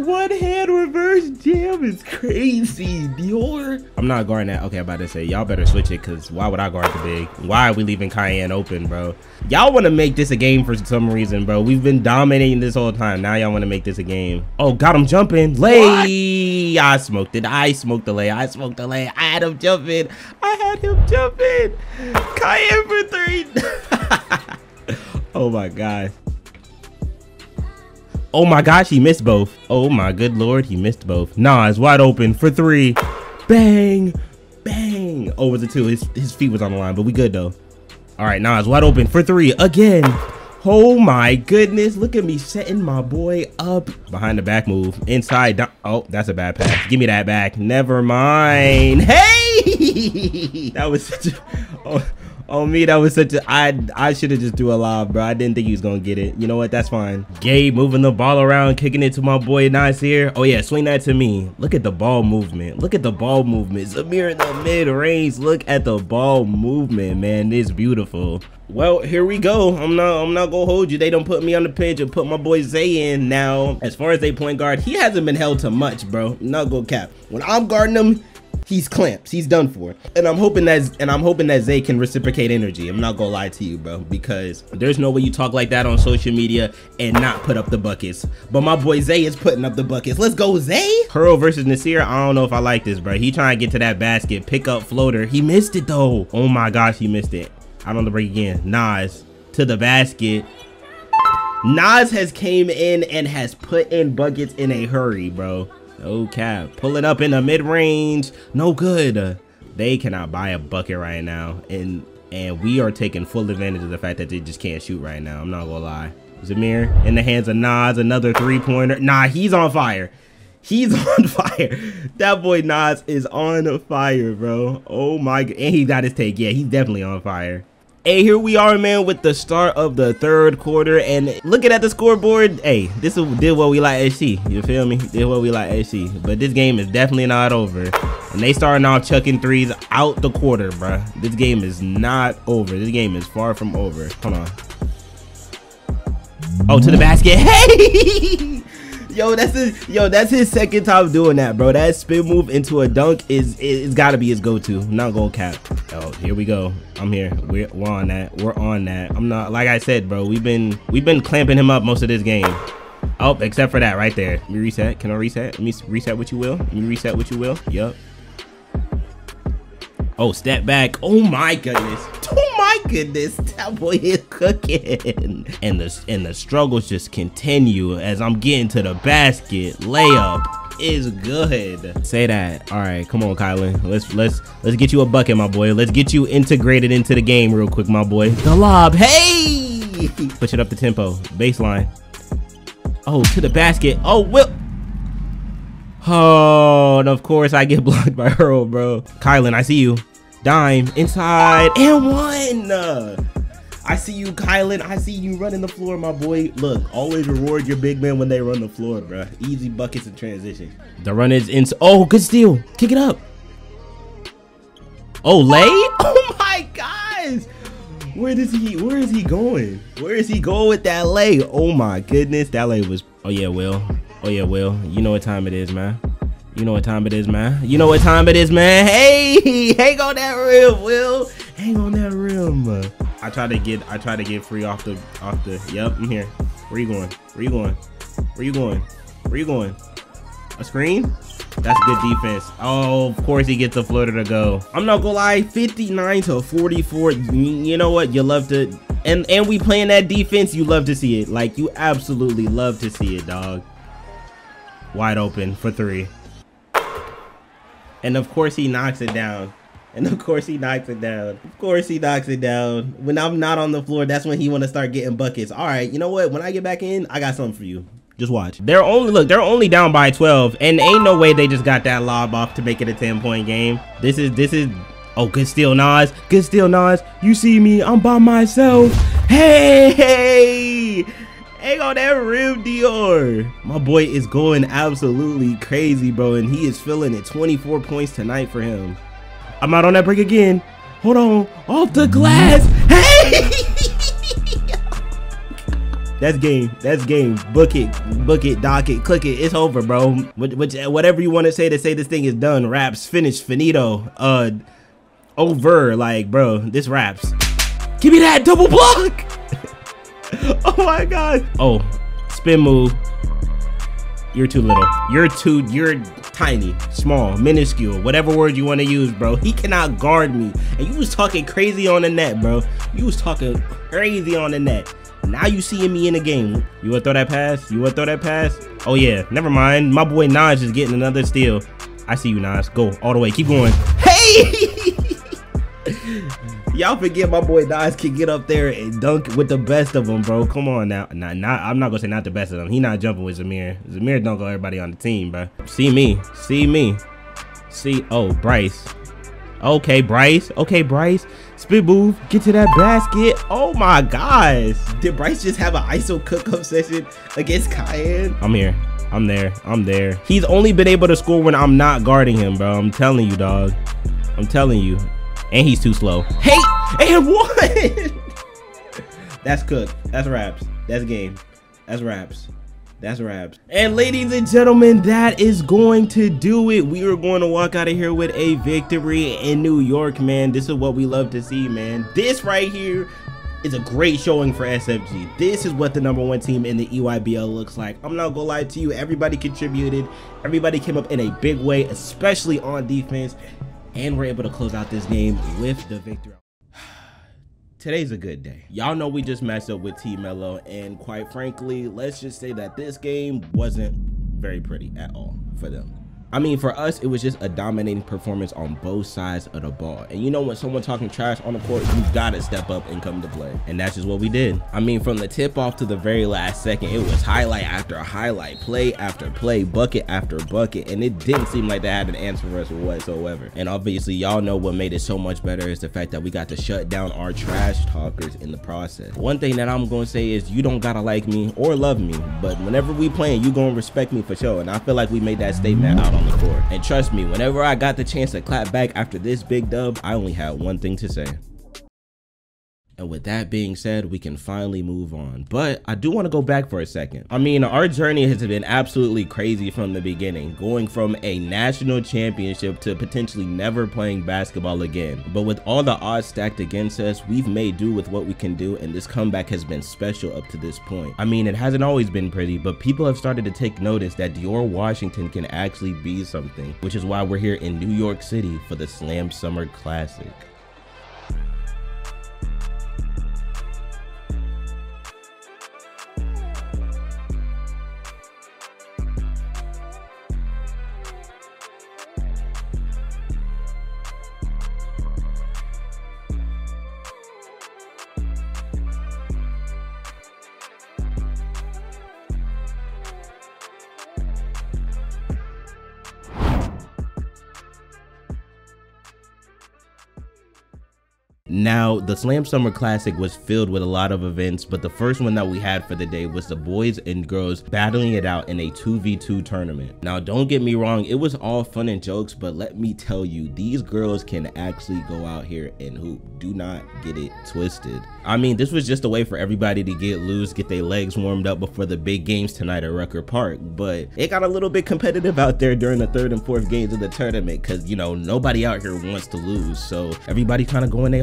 One hand reverse jam is crazy, Dior. I'm not guarding that. Okay, I'm about to say, y'all better switch it, because why would I guard the big? Why are we leaving Kiyan open, bro? Y'all want to make this a game for some reason, bro. We've been dominating this whole time. Now y'all want to make this a game. Oh, got him jumping. Lay. What? I smoked it. I smoked the lay. I smoked the lay. I had him jumping. I had him jumping. Kiyan for three. oh, my God. Oh my gosh, he missed both. Oh my good lord, he missed both. Nah, it's wide open for three. Bang, bang. Oh, was it two? His, his feet was on the line, but we good though. All right, it's wide open for three again. Oh my goodness, look at me setting my boy up. Behind the back move, inside, oh, that's a bad pass. Give me that back. Never mind. Hey! That was such a, oh, on me, that was such a I I should have just do a lob, bro. I didn't think he was gonna get it. You know what? That's fine. Gabe moving the ball around, kicking it to my boy Nasir. Oh yeah, swing that to me. Look at the ball movement. Look at the ball movement. Zamir in the mid range. Look at the ball movement, man. It's beautiful. Well, here we go. I'm not I'm not gonna hold you. They don't put me on the pitch and put my boy Zay in now. As far as they point guard, he hasn't been held to much, bro. not gonna cap. When I'm guarding him, he's clamps. He's done for. And I'm hoping that and I'm hoping that Zay can reciprocate energy. I'm not gonna lie to you, bro, because there's no way you talk like that on social media and not put up the buckets. But my boy Zay is putting up the buckets. Let's go, Zay. Hurl versus Nasir. I don't know if I like this, bro. He trying to get to that basket, pick up floater. He missed it though. Oh my gosh, he missed it. Out on the break again. Nas to the basket. Nas has came in and has put in buckets in a hurry, bro. No cap. Pull it up in the mid-range. No good. They cannot buy a bucket right now. And and we are taking full advantage of the fact that they just can't shoot right now. I'm not gonna lie. Zamir in the hands of Nas, another three-pointer. Nah, he's on fire. He's on fire. That boy Nas is on fire, bro. Oh my god. And he got his take. Yeah, he's definitely on fire. Hey, here we are, man, with the start of the third quarter. And looking at the scoreboard, hey, this did what we like SC. You feel me? Did what we like SC. But this game is definitely not over. And they starting off chucking threes out the quarter, bruh. This game is not over. This game is far from over. Come on. Oh, to the basket. Hey! Yo, that's his, yo, that's his second time doing that, bro. That spin move into a dunk is it's got to be his go-to. Not gonna cap. Oh, here we go. I'm here. We're, we're on that. We're on that. I'm not like I said, bro. We've been we've been clamping him up most of this game. Oh, except for that right there. Let me reset. Can I reset? Let me reset what you will. Let me reset what you will. Yup. Oh, step back. Oh my goodness. My goodness. That boy is cooking. And the and the struggles just continue as I'm getting to the basket. Layup is good. Say that. All right, come on, Kylan. Let's let's let's get you a bucket, my boy. Let's get you integrated into the game real quick, my boy. The lob. Hey! Push it up the tempo. Baseline. Oh, to the basket. Oh, Will. Oh, and of course I get blocked by Earl, bro. Kylan, I see you. Dime, inside, and one! I see you, Kylan. I see you running the floor, my boy. Look, always reward your big men when they run the floor, bro. Easy buckets and transition. The run is in. Oh, good steal. Kick it up. Oh, lay? Oh my gosh. Where does he? Where is he going? Where is he going with that lay? Oh my goodness, that lay was. Oh yeah, Will. Oh yeah, Will. You know what time it is, man. You know what time it is, man. You know what time it is, man. Hey, hang on that rim, Will. Hang on that rim. I try to get I try to get free off the off the yep, I'm here. Where you going? Where you going? Where you going? Where you going? A screen? That's good defense. Oh, of course he gets the floater to go. I'm not gonna lie, 59 to 44. You know what? You love to and and we playing that defense, you love to see it. Like you absolutely love to see it, dog wide open for three. And of course he knocks it down. And of course he knocks it down. Of course he knocks it down. When I'm not on the floor, that's when he want to start getting buckets. All right, you know what? When I get back in, I got something for you. Just watch. They're only look, they're only down by 12, and ain't no way they just got that lob off to make it a 10 point game. This is this is oh good steal, Nas. Good steal, Nas. You see me? I'm by myself. Hey, hey. Hang on that rim, Dior. My boy is going absolutely crazy, bro, and he is feeling it. 24 points tonight for him. I'm out on that break again. Hold on. Off the glass. Hey! That's game. That's game. Book it. Book it. Dock it. Click it. It's over, bro. Which, whatever you want to say to say this thing is done. Raps. Finished. Finito. Uh, over. Like, bro, this raps. Give me that double block. oh my god. Oh, spin move. You're too little. You're too, you're tiny, small, minuscule, whatever word you want to use, bro. He cannot guard me. And you was talking crazy on the net, bro. You was talking crazy on the net. Now you seeing me in the game. You wanna throw that pass? You wanna throw that pass? Oh yeah, never mind. My boy Nas is getting another steal. I see you, Nas. Go all the way. Keep going. Hey! Y'all forget my boy Nas can get up there and dunk with the best of them, bro. Come on now. Not, not, I'm not gonna say not the best of them. He not jumping with Zamir. Zamir dunk on everybody on the team, bro. See me. See me. See. Oh, Bryce. Okay, Bryce. Okay, Bryce. Spit move. Get to that basket. Oh my gosh. Did Bryce just have an ISO cook-up session against Kiyan? I'm here. I'm there. I'm there. He's only been able to score when I'm not guarding him, bro. I'm telling you, dog. I'm telling you. And he's too slow. Hey, and one. That's cooked. That's raps. That's game. That's raps. That's raps. And ladies and gentlemen, that is going to do it. We are going to walk out of here with a victory in New York, man. This is what we love to see, man. This right here is a great showing for SFG. This is what the number one team in the EYBL looks like. I'm not gonna lie to you, everybody contributed. Everybody came up in a big way, especially on defense and we're able to close out this game with the victory. Today's a good day. Y'all know we just matched up with Team Melo, and quite frankly, let's just say that this game wasn't very pretty at all for them. I mean, for us, it was just a dominating performance on both sides of the ball. And you know, when someone talking trash on the court, you gotta step up and come to play. And that's just what we did. I mean, from the tip off to the very last second, it was highlight after a highlight, play after play, bucket after bucket. And it didn't seem like they had an answer for us whatsoever. And obviously, y'all know what made it so much better is the fact that we got to shut down our trash talkers in the process. One thing that I'm gonna say is you don't gotta like me or love me, but whenever we playing, you gonna respect me for sure. And I feel like we made that statement out on the court. And trust me, whenever I got the chance to clap back after this big dub, I only had one thing to say. And with that being said, we can finally move on. But I do want to go back for a second. I mean, our journey has been absolutely crazy from the beginning, going from a national championship to potentially never playing basketball again. But with all the odds stacked against us, we've made do with what we can do, and this comeback has been special up to this point. I mean, it hasn't always been pretty, but people have started to take notice that Dior Washington can actually be something, which is why we're here in New York City for the Slam Summer Classic. Now, the Slam Summer Classic was filled with a lot of events, but the first one that we had for the day was the boys and girls battling it out in a 2v2 tournament. Now, don't get me wrong, it was all fun and jokes, but let me tell you, these girls can actually go out here and hoop. Do not get it twisted. I mean, this was just a way for everybody to get loose, get their legs warmed up before the big games tonight at Rucker Park, but it got a little bit competitive out there during the third and fourth games of the tournament because, you know, nobody out here wants to lose, so everybody kind of going their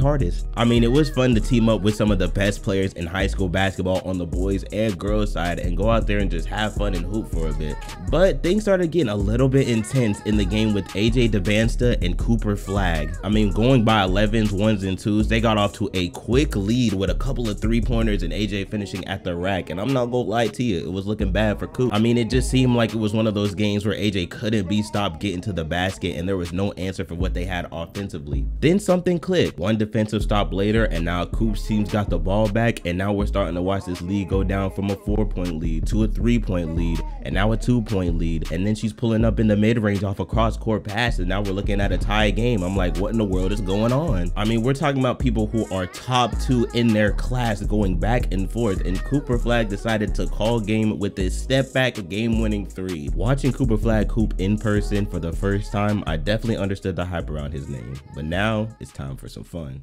I mean, it was fun to team up with some of the best players in high school basketball on the boys and girls side and go out there and just have fun and hoop for a bit. But things started getting a little bit intense in the game with AJ Dybantsa and Cooper Flagg. I mean, going by 11s, ones, and twos, they got off to a quick lead with a couple of three pointers and AJ finishing at the rack. And I'm not gonna lie to you, it was looking bad for Coop. I mean, it just seemed like it was one of those games where AJ couldn't be stopped getting to the basket and there was no answer for what they had offensively. Then something clicked. One defensive defensive stop later, and now Coop's team's got the ball back, and now we're starting to watch this lead go down from a four-point lead to a three-point lead, and now a two-point lead, and then she's pulling up in the mid-range off a cross-court pass, and now we're looking at a tie game. I'm like, what in the world is going on? I mean, we're talking about people who are top two in their class going back and forth, and Cooper Flagg decided to call game with this step back game-winning three. Watching Cooper Flagg hoop in person for the first time, I definitely understood the hype around his name, but now it's time for some fun.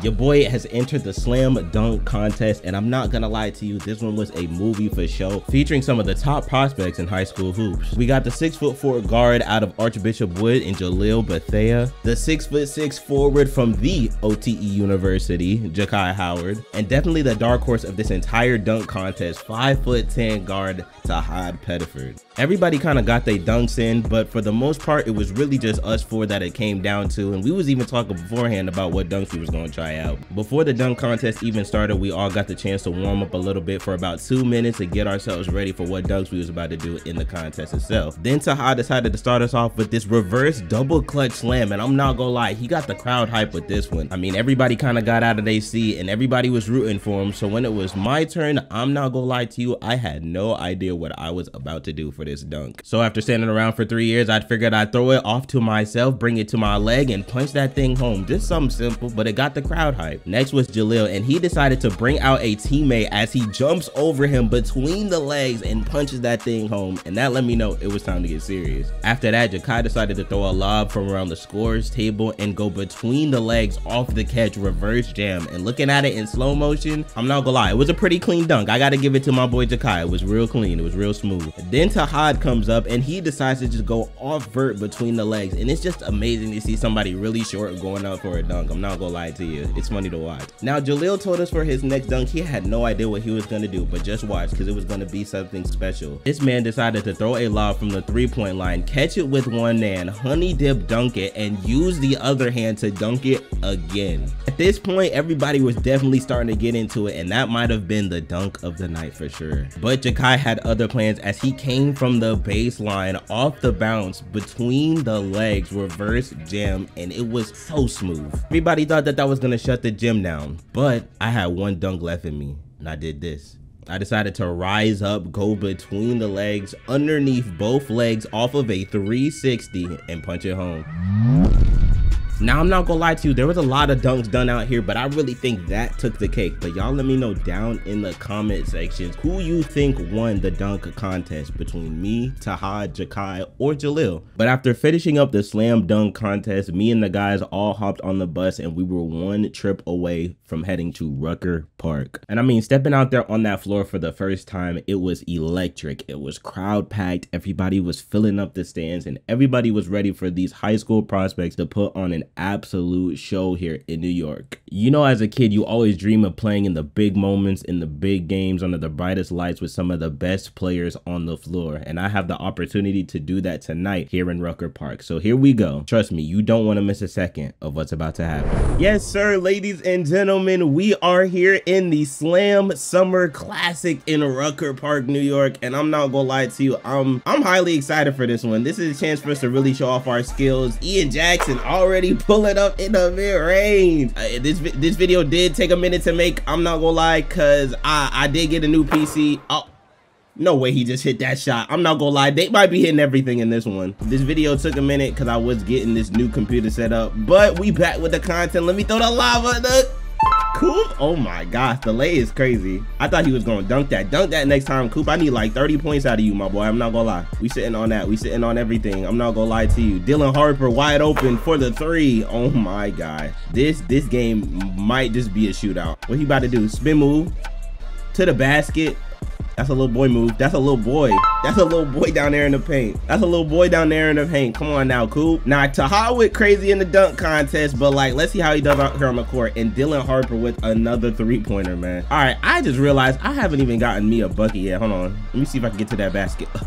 Your boy has entered the slam dunk contest, and I'm not gonna lie to you, this one was a movie for show, featuring some of the top prospects in high school hoops. We got the six foot four guard out of Archbishop Wood in Jalil Bethea, the six foot six forward from the OTE University, Jakai Howard, and definitely the dark horse of this entire dunk contest, five foot ten guard Tahaad Pettiford. Everybody kind of got their dunks in, but for the most part, it was really just us four that it came down to, and we was even talking beforehand about what dunks we was gonna try out. Before the dunk contest even started, we all got the chance to warm up a little bit for about two minutes to get ourselves ready for what dunks we was about to do in the contest itself. Then Taha decided to start us off with this reverse double clutch slam, and I'm not gonna lie, he got the crowd hype with this one. I mean, everybody kind of got out of their seat and everybody was rooting for him. So when it was my turn, I'm not gonna lie to you, I had no idea what I was about to do for this dunk. So after standing around for three years, I figured I'd throw it off to myself, bring it to my leg, and punch that thing home. Just something simple, but it got the crowd hype. Next was Jalil, and he decided to bring out a teammate as he jumps over him between the legs and punches that thing home, and that let me know it was time to get serious. After that, Jakai decided to throw a lob from around the scores table and go between the legs off the catch reverse jam. And looking at it in slow motion, I'm not gonna lie, it was a pretty clean dunk. I gotta give it to my boy Jakai. It was real clean. It was real smooth. Then Tahaad comes up and he decides to just go off vert between the legs. And it's just amazing to see somebody really short going up for a dunk. I'm not gonna lie to you. To it's funny to watch. Now Jalil told us for his next dunk, he had no idea what he was gonna do, but just watch because it was gonna be something special. This man decided to throw a lob from the three-point line, catch it with one hand, honey dip dunk it, and use the other hand to dunk it again. At this point, everybody was definitely starting to get into it, and that might have been the dunk of the night for sure. But Jakai had other plans as he came from the baseline off the bounce between the legs, reverse jam, and it was so smooth. Everybody thought that that was gonna shut the gym down, but I had one dunk left in me, and I did this. I decided to rise up, go between the legs, underneath both legs off of a 360 and punch it home. Now, I'm not gonna lie to you, there was a lot of dunks done out here, but I really think that took the cake. But y'all let me know down in the comment sections who you think won the dunk contest between me, Tahaad, Jakai, or Jalil. But after finishing up the slam dunk contest, me and the guys all hopped on the bus and we were one trip away from heading to Rucker Park. And I mean, stepping out there on that floor for the first time, it was electric. It was crowd packed. Everybody was filling up the stands and everybody was ready for these high school prospects to put on an absolute show here in New York. You know, as a kid, you always dream of playing in the big moments, in the big games, under the brightest lights with some of the best players on the floor. And I have the opportunity to do that tonight here in Rucker Park. So here we go. Trust me, you don't want to miss a second of what's about to happen. Yes, sir, ladies and gentlemen, we are here in the Slam Summer Classic in Rucker Park, New York. And I'm not gonna lie to you, I'm, I'm highly excited for this one. This is a chance for us to really show off our skills. Ian Jackson already pulling up in the mid-range. Uh, this, this video did take a minute to make, I'm not gonna lie, cause I, I did get a new PC. Oh, no way he just hit that shot. I'm not gonna lie, they might be hitting everything in this one. This video took a minute because I was getting this new computer set up, but we back with the content. Let me throw the lava. Coop, oh my gosh, the lay is crazy. I thought he was gonna dunk that. Dunk that next time, Coop. I need like 30 points out of you, my boy. I'm not gonna lie. We sitting on that. We sitting on everything. I'm not gonna lie to you. Dylan Harper wide open for the three. Oh my god. This this game might just be a shootout. What he about to do? Spin move to the basket. That's a little boy move. That's a little boy. That's a little boy down there in the paint. That's a little boy down there in the paint. Come on now, Coop. Now, Taha went crazy in the dunk contest, but like, let's see how he does out here on the court. And Dylan Harper with another three-pointer, man. All right, I just realized I haven't even gotten me a bucket yet. Hold on. Let me see if I can get to that basket.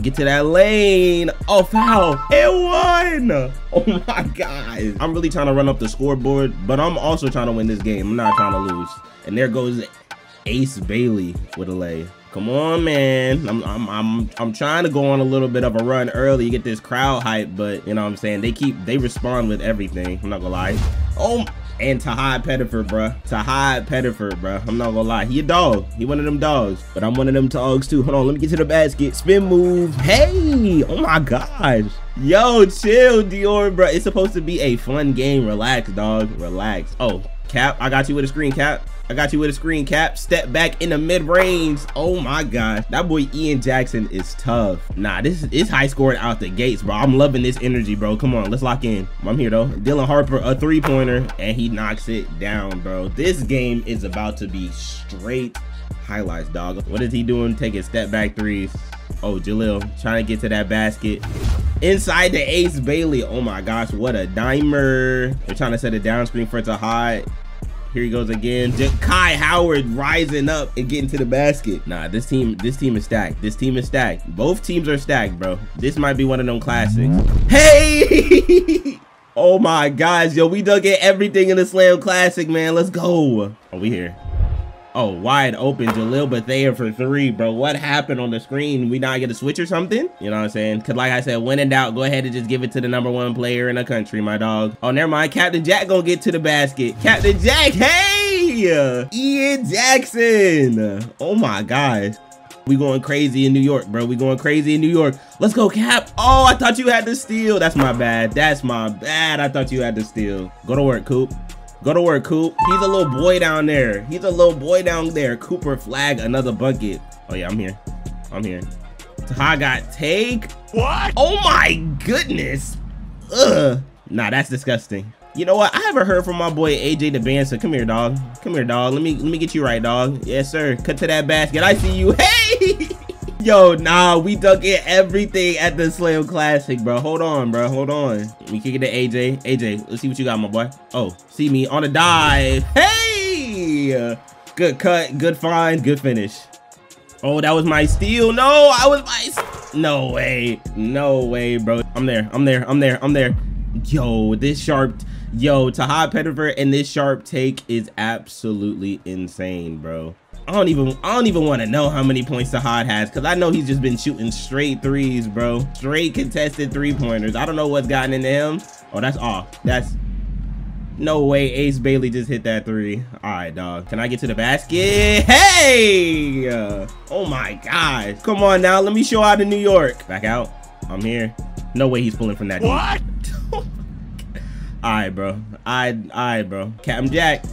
Get to that lane. Oh, foul. It won. Oh my God. I'm really trying to run up the scoreboard, but I'm also trying to win this game. I'm not trying to lose. And there goes Ace Bailey with a lay. Come on, man. I'm, I'm, I'm, I'm trying to go on a little bit of a run early, get this crowd hype, but you know what I'm saying? They keep, they respond with everything. I'm not gonna lie. Oh, and Tahaad Pettiford, bruh. Tahaad Pettiford, bruh. I'm not gonna lie. He a dog. He one of them dogs. But I'm one of them dogs too. Hold on, let me get to the basket. Spin move. Hey! Oh my gosh. Yo, chill, Dior, bruh. It's supposed to be a fun game. Relax, dog. Relax. Oh, Cap, I got you with a screen, Cap. I got you with a screen cap. Step back in the mid-range. Oh my god. That boy Ian Jackson is tough. Nah, this is high scoring out the gates, bro. I'm loving this energy, bro. Come on, let's lock in. I'm here though. Dylan Harper, a three-pointer, and he knocks it down, bro. This game is about to be straight highlights, dog. What is he doing? Taking step back threes. Oh, Jalil trying to get to that basket. Inside the Ace Bailey. Oh my gosh, what a dimer. They're trying to set a down screen for it to hide. Here he goes again. Kai Howard rising up and getting to the basket. Nah, this team, this team is stacked. This team is stacked. Both teams are stacked, bro. This might be one of them classics. Hey! oh my gosh, yo, we dug at everything in the Slam Classic, man. Let's go. Are we here? Oh, wide open, Jalil Bethea for three, bro. What happened on the screen? We not get a switch or something? You know what I'm saying? Because like I said, when in doubt, go ahead and just give it to the number one player in the country, my dog. Oh, never mind. Captain Jack gonna get to the basket. Captain Jack, hey! Ian Jackson. Oh my gosh. We going crazy in New York, bro. We going crazy in New York. Let's go, Cap. Oh, I thought you had to steal. That's my bad. That's my bad. I thought you had to steal. Go to work, Coop. Go to work, Coop. He's a little boy down there. He's a little boy down there. Cooper Flagg another bucket. Oh yeah, I'm here. I'm here. I got take. What? Oh my goodness. Ugh. Nah, that's disgusting. You know what? I haven't heard from my boy AJ the band, Dybantsa. Come here, dog. Come here, dog. Let me let me get you right, dog. Yes, sir. Cut to that basket. I see you. Hey! Yo, nah, we dunking everything at the Slam Classic, bro. Hold on, bro. Hold on. We kick it to AJ. AJ, let's see what you got, my boy. Oh, see me on a dive. Hey! Good cut, good find, good finish. Oh, that was my steal. No, I was my... No way. No way, bro. I'm there. I'm there. I'm there. I'm there. Yo, this sharp... Yo, Taha Pettiford and this sharp take is absolutely insane, bro. I don't even I don't even want to know how many points the Sahad has because I know he's just been shooting straight threes, bro. Straight contested three pointers. I don't know what's gotten into him. Oh, that's off. That's no way Ace Bailey just hit that three. All right, dog. Can I get to the basket? Hey! oh my gosh. Come on now. Let me show out in New York. Back out. I'm here. No way he's pulling from that. What? All right, bro. Right, all right, bro. Captain Jack.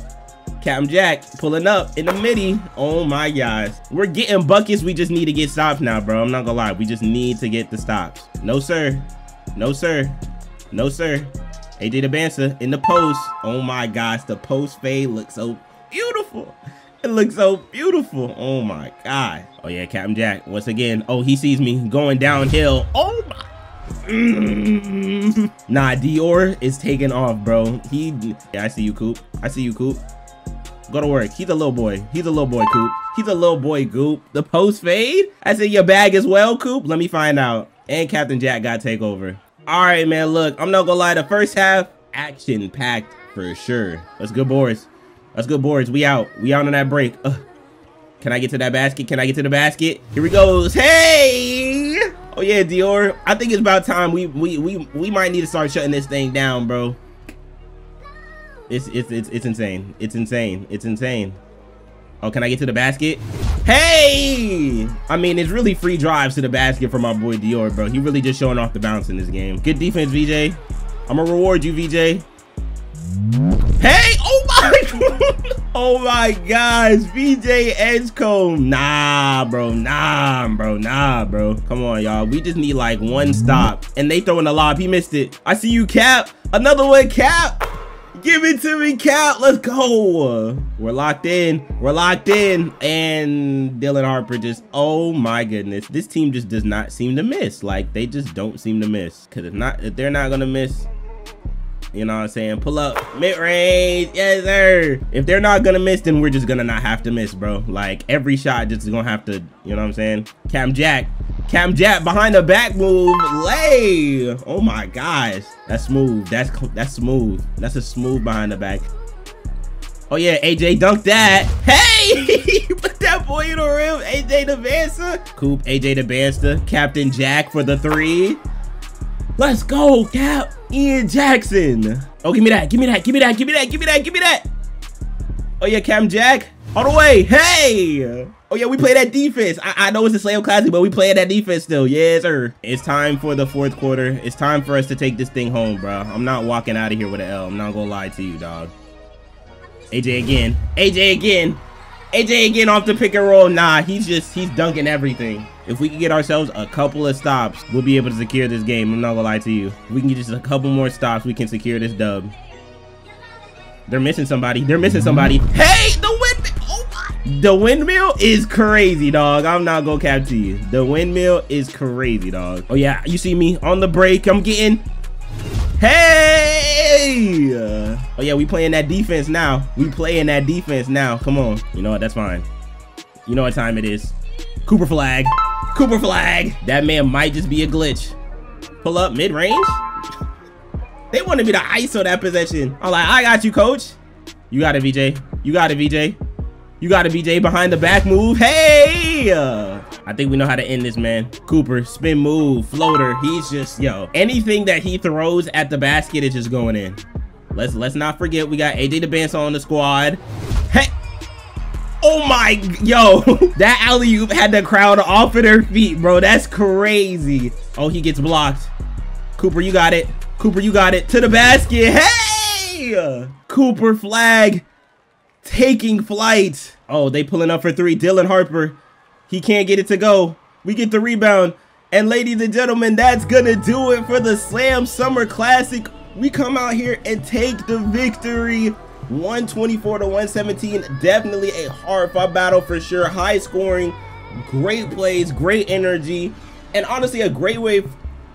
Captain Jack pulling up in the midi. Oh my gosh. We're getting buckets. We just need to get stops now, bro. I'm not gonna lie. We just need to get the stops. No, sir. No, sir. No, sir. AJ Dybantsa in the post. Oh my gosh. The post fade looks so beautiful. It looks so beautiful. Oh my god. Oh yeah, Captain Jack. Once again. Oh, he sees me going downhill. Oh my Mm. Nah, Dior is taking off, bro. He, yeah, I see you, Coop. I see you, Coop. Go to work. He's a little boy. He's a little boy, Coop. He's a little boy, Goop. The post fade? I said your bag as well, Coop. Let me find out. And Captain Jack got take over. All right, man. Look, I'm not gonna lie. The first half, action packed for sure. Let's go, boys. Let's go, boys. We out. We out on that break. Ugh. Can I get to that basket? Can I get to the basket? Here we goes. Hey! Oh yeah, Dior. I think it's about time we we we we might need to start shutting this thing down, bro. It's it's it's it's insane. It's insane. It's insane. Oh, can I get to the basket? Hey! I mean, it's really free drives to the basket for my boy Dior, bro. He really just showing off the bounce in this game. Good defense, VJ. I'm gonna reward you, VJ. Hey! Oh my! oh my gosh! VJ Edgecombe. Nah, bro. Nah, bro. Nah, bro. Come on, y'all. We just need like one stop. And they throwing a lob. He missed it. I see you, Cap. Another one, Cap. Give it to me, Cap. Let's go. We're locked in. We're locked in. And Dylan Harper just, oh my goodness. This team just does not seem to miss. Like, they just don't seem to miss. Because if not, if they're not going to miss, you know what I'm saying? Pull up, mid-range, yes sir. If they're not gonna miss, then we're just gonna not have to miss, bro. Like every shot just gonna have to, you know what I'm saying? Cam Jack, Cam Jack behind the back move, lay. Oh my gosh, that's smooth. That's that's smooth. That's a smooth behind the back. Oh yeah, AJ dunked that. Hey, put that boy in the rim. AJ Dybantsa. Coop, AJ Dybantsa. Captain Jack for the three. Let's go, Cap. Ian Jackson. Oh, give me that. Give me that. Give me that. Give me that. Give me that. Give me that. Oh, yeah, Cam Jack. All the way. Hey. Oh, yeah, we play that defense. I, I know it's a Slam Classic, but we play that defense still. Yes, sir. It's time for the fourth quarter. It's time for us to take this thing home, bro. I'm not walking out of here with an L. I'm not to lie to you, dog. AJ again. AJ again. AJ again off the pick and roll. Nah, he's just, he's dunking everything. If we can get ourselves a couple of stops, we'll be able to secure this game. I'm not gonna lie to you. If we can get just a couple more stops, we can secure this dub. They're missing somebody. They're missing somebody. Hey, the windmill. Oh my. The windmill is crazy, dog. I'm not gonna cap to you. The windmill is crazy, dog. Oh yeah, you see me on the break. I'm getting Hey! Oh yeah, we playing that defense now. We playing that defense now. Come on. You know what? That's fine. You know what time it is. Cooper Flagg. Cooper Flagg. That man might just be a glitch. Pull up mid-range. They wanted me to ISO that possession. I'm like, I got you, coach. You got it, VJ. You got it, VJ. You got it, VJ. Behind the back move. Hey! I think we know how to end this, man. Cooper, spin move, floater. He's just, yo, anything that he throws at the basket is just going in. Let's let's not forget we got AJ Dybantsa on the squad. Hey! Oh my, yo, that alley-oop had the crowd off of their feet, bro. That's crazy. Oh, he gets blocked. Cooper, you got it. Cooper, you got it. To the basket. Hey! Cooper Flagg taking flight. Oh, they pulling up for three. Dylan Harper. He can't get it to go. We get the rebound. And ladies and gentlemen, that's gonna do it for the Slam Summer Classic. We come out here and take the victory. 124 to 117. Definitely a hard fought battle for sure. High scoring. Great plays, great energy, and honestly, a great way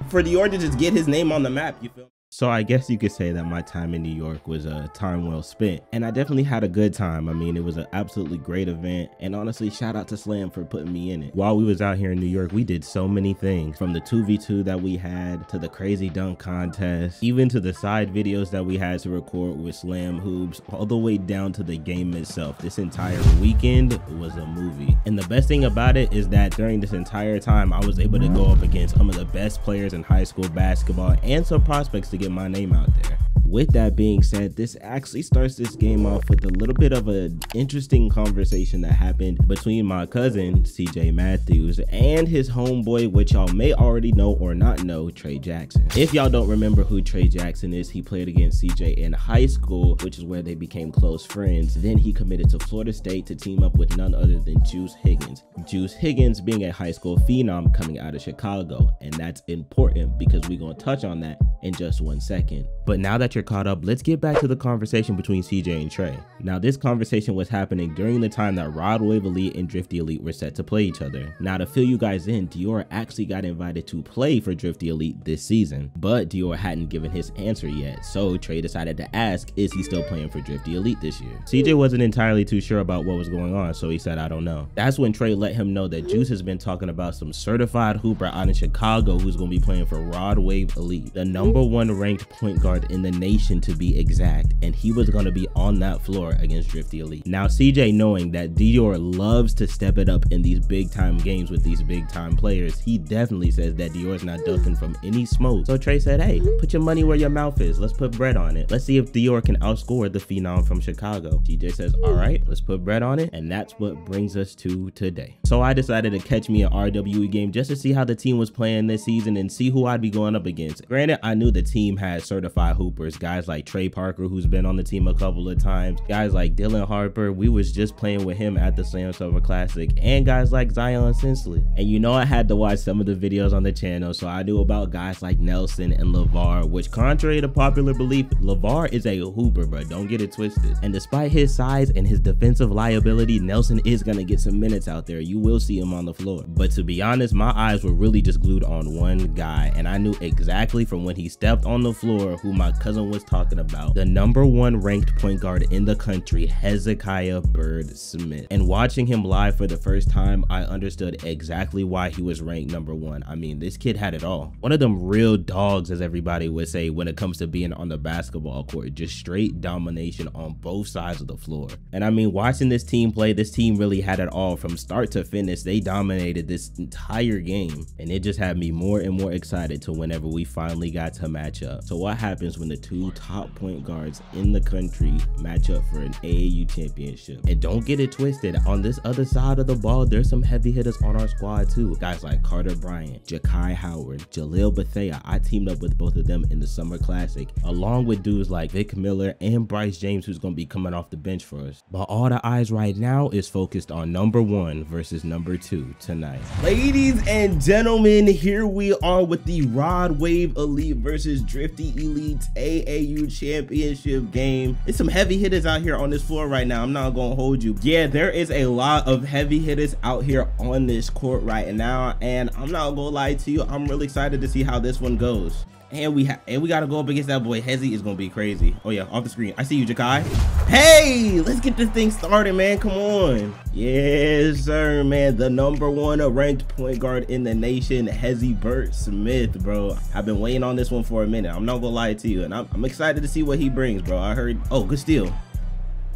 for Dior to just get his name on the map. You feel? So I guess you could say that my time in New York was a time well spent. And I definitely had a good time. I mean, it was an absolutely great event. And honestly, shout out to Slam for putting me in it. While we was out here in New York, we did so many things from the 2v2 that we had to the crazy dunk contest, even to the side videos that we had to record with Slam Hoops, all the way down to the game itself. This entire weekend was a movie. And the best thing about it is that during this entire time, I was able to go up against some of the best players in high school basketball and some prospects to get my name out there with that being said, this actually starts this game off with a little bit of an interesting conversation that happened between my cousin, CJ Matthews, and his homeboy, which y'all may already know or not know, Trey Jackson. If y'all don't remember who Trey Jackson is, he played against CJ in high school, which is where they became close friends. Then he committed to Florida State to team up with none other than Juice Higgins. Juice Higgins being a high school phenom coming out of Chicago, and that's important because we're going to touch on that in just one second. But now that you're caught up, let's get back to the conversation between CJ and Trey. Now, this conversation was happening during the time that Rod Wave Elite and Drifty Elite were set to play each other. Now, to fill you guys in, Dior actually got invited to play for Drifty Elite this season, but Dior hadn't given his answer yet, so Trey decided to ask, is he still playing for Drifty Elite this year? CJ wasn't entirely too sure about what was going on, so he said, I don't know. That's when Trey let him know that Juice has been talking about some certified hooper out in Chicago who's going to be playing for Rod Wave Elite, the number one ranked point guard in the nation to be exact, and he was going to be on that floor against Drifty Elite. Now, CJ knowing that Dior loves to step it up in these big time games with these big time players, he definitely says that Dior's not ducking from any smoke. So Trey said, hey, put your money where your mouth is. Let's put bread on it. Let's see if Dior can outscore the phenom from Chicago. CJ says, all right, let's put bread on it. And that's what brings us to today. So I decided to catch me an RWE game just to see how the team was playing this season and see who I'd be going up against. Granted, I knew the team had certified hoopers, guys like Trey Parker, who's been on the team a couple of times, guys like Dylan Harper, we was just playing with him at the Slam Summer Classic, and guys like Zion Sensley. And you know I had to watch some of the videos on the channel, so I knew about guys like Nelson and LeVar, which contrary to popular belief, LeVar is a hooper, but don't get it twisted. And despite his size and his defensive liability, Nelson is gonna get some minutes out there. You will see him on the floor. But to be honest, my eyes were really just glued on one guy, and I knew exactly from when he stepped on the floor who my cousin was talking about. The number one ranked point guard in the country, Hezekiah Bird Smith. And watching him live for the first time, I understood exactly why he was ranked number one. I mean, this kid had it all. One of them real dogs, as everybody would say, when it comes to being on the basketball court, just straight domination on both sides of the floor. And I mean, watching this team play, this team really had it all from start to finish. They dominated this entire game, and it just had me more and more excited to whenever we finally got to match up. So what happens when the two top point guards in the country match up for an AAU championship? And don't get it twisted, on this other side of the ball, there's some heavy hitters on our squad too. Guys like Carter Bryant, Jakai Howard, Jalil Bethea. I teamed up with both of them in the Summer Classic, along with dudes like Vic Miller and Bryce James, who's gonna be coming off the bench for us. But all the eyes right now is focused on number one versus number two tonight. Ladies and gentlemen, here we are with the Rod Wave Elite versus Drifty Elite AAU Championship game. It's some heavy hitters out here on this floor right now. I'm not gonna hold you. Yeah, there is a lot of heavy hitters out here on this court right now, and I'm not gonna lie to you. I'm really excited to see how this one goes. And we and we gotta go up against that boy Hezzy is gonna be crazy. Oh yeah, off the screen. I see you, Jakai. Hey, let's get this thing started, man. Come on. Yes, sir, man. The number one ranked point guard in the nation, Hezzy Burt Smith, bro. I've been waiting on this one for a minute. I'm not gonna lie to you, and I'm, I'm excited to see what he brings, bro. I heard. Oh, good steal.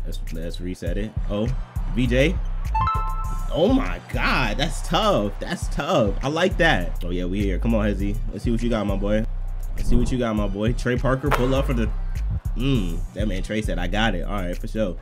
Let's let's reset it. Oh, VJ. Oh my God, that's tough. That's tough. I like that. Oh yeah, we here. Come on, Hezzy. Let's see what you got, my boy. See what you got, my boy. Trey Parker, pull up for the. Mmm. That man Trey said, I got it. All right, for sure.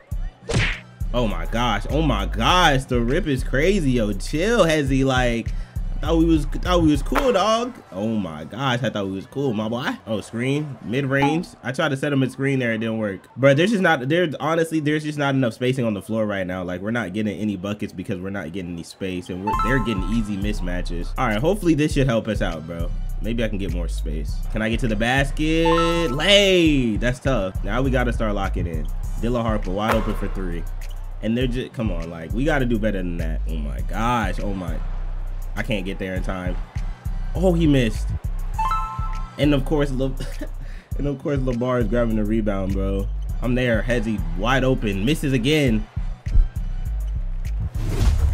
Oh my gosh. Oh my gosh. The rip is crazy, yo. Chill, Hezzy. Like, I thought we was thought we was cool, dog. Oh my gosh, I thought we was cool, my boy. Oh, screen, mid range. I tried to set him at screen there, it didn't work. But there's just not there's honestly there's just not enough spacing on the floor right now. Like we're not getting any buckets because we're not getting any space, and we're they're getting easy mismatches. All right, hopefully this should help us out, bro. Maybe I can get more space. Can I get to the basket? Lay, that's tough. Now we gotta start locking in. Dylan Harper wide open for three. And they're just come on, like we got to do better than that. Oh my gosh, oh my, I can't get there in time. Oh, he missed. And of course, Le and of course, Labar is grabbing the rebound, bro. I'm there, Hezzy wide open, misses again.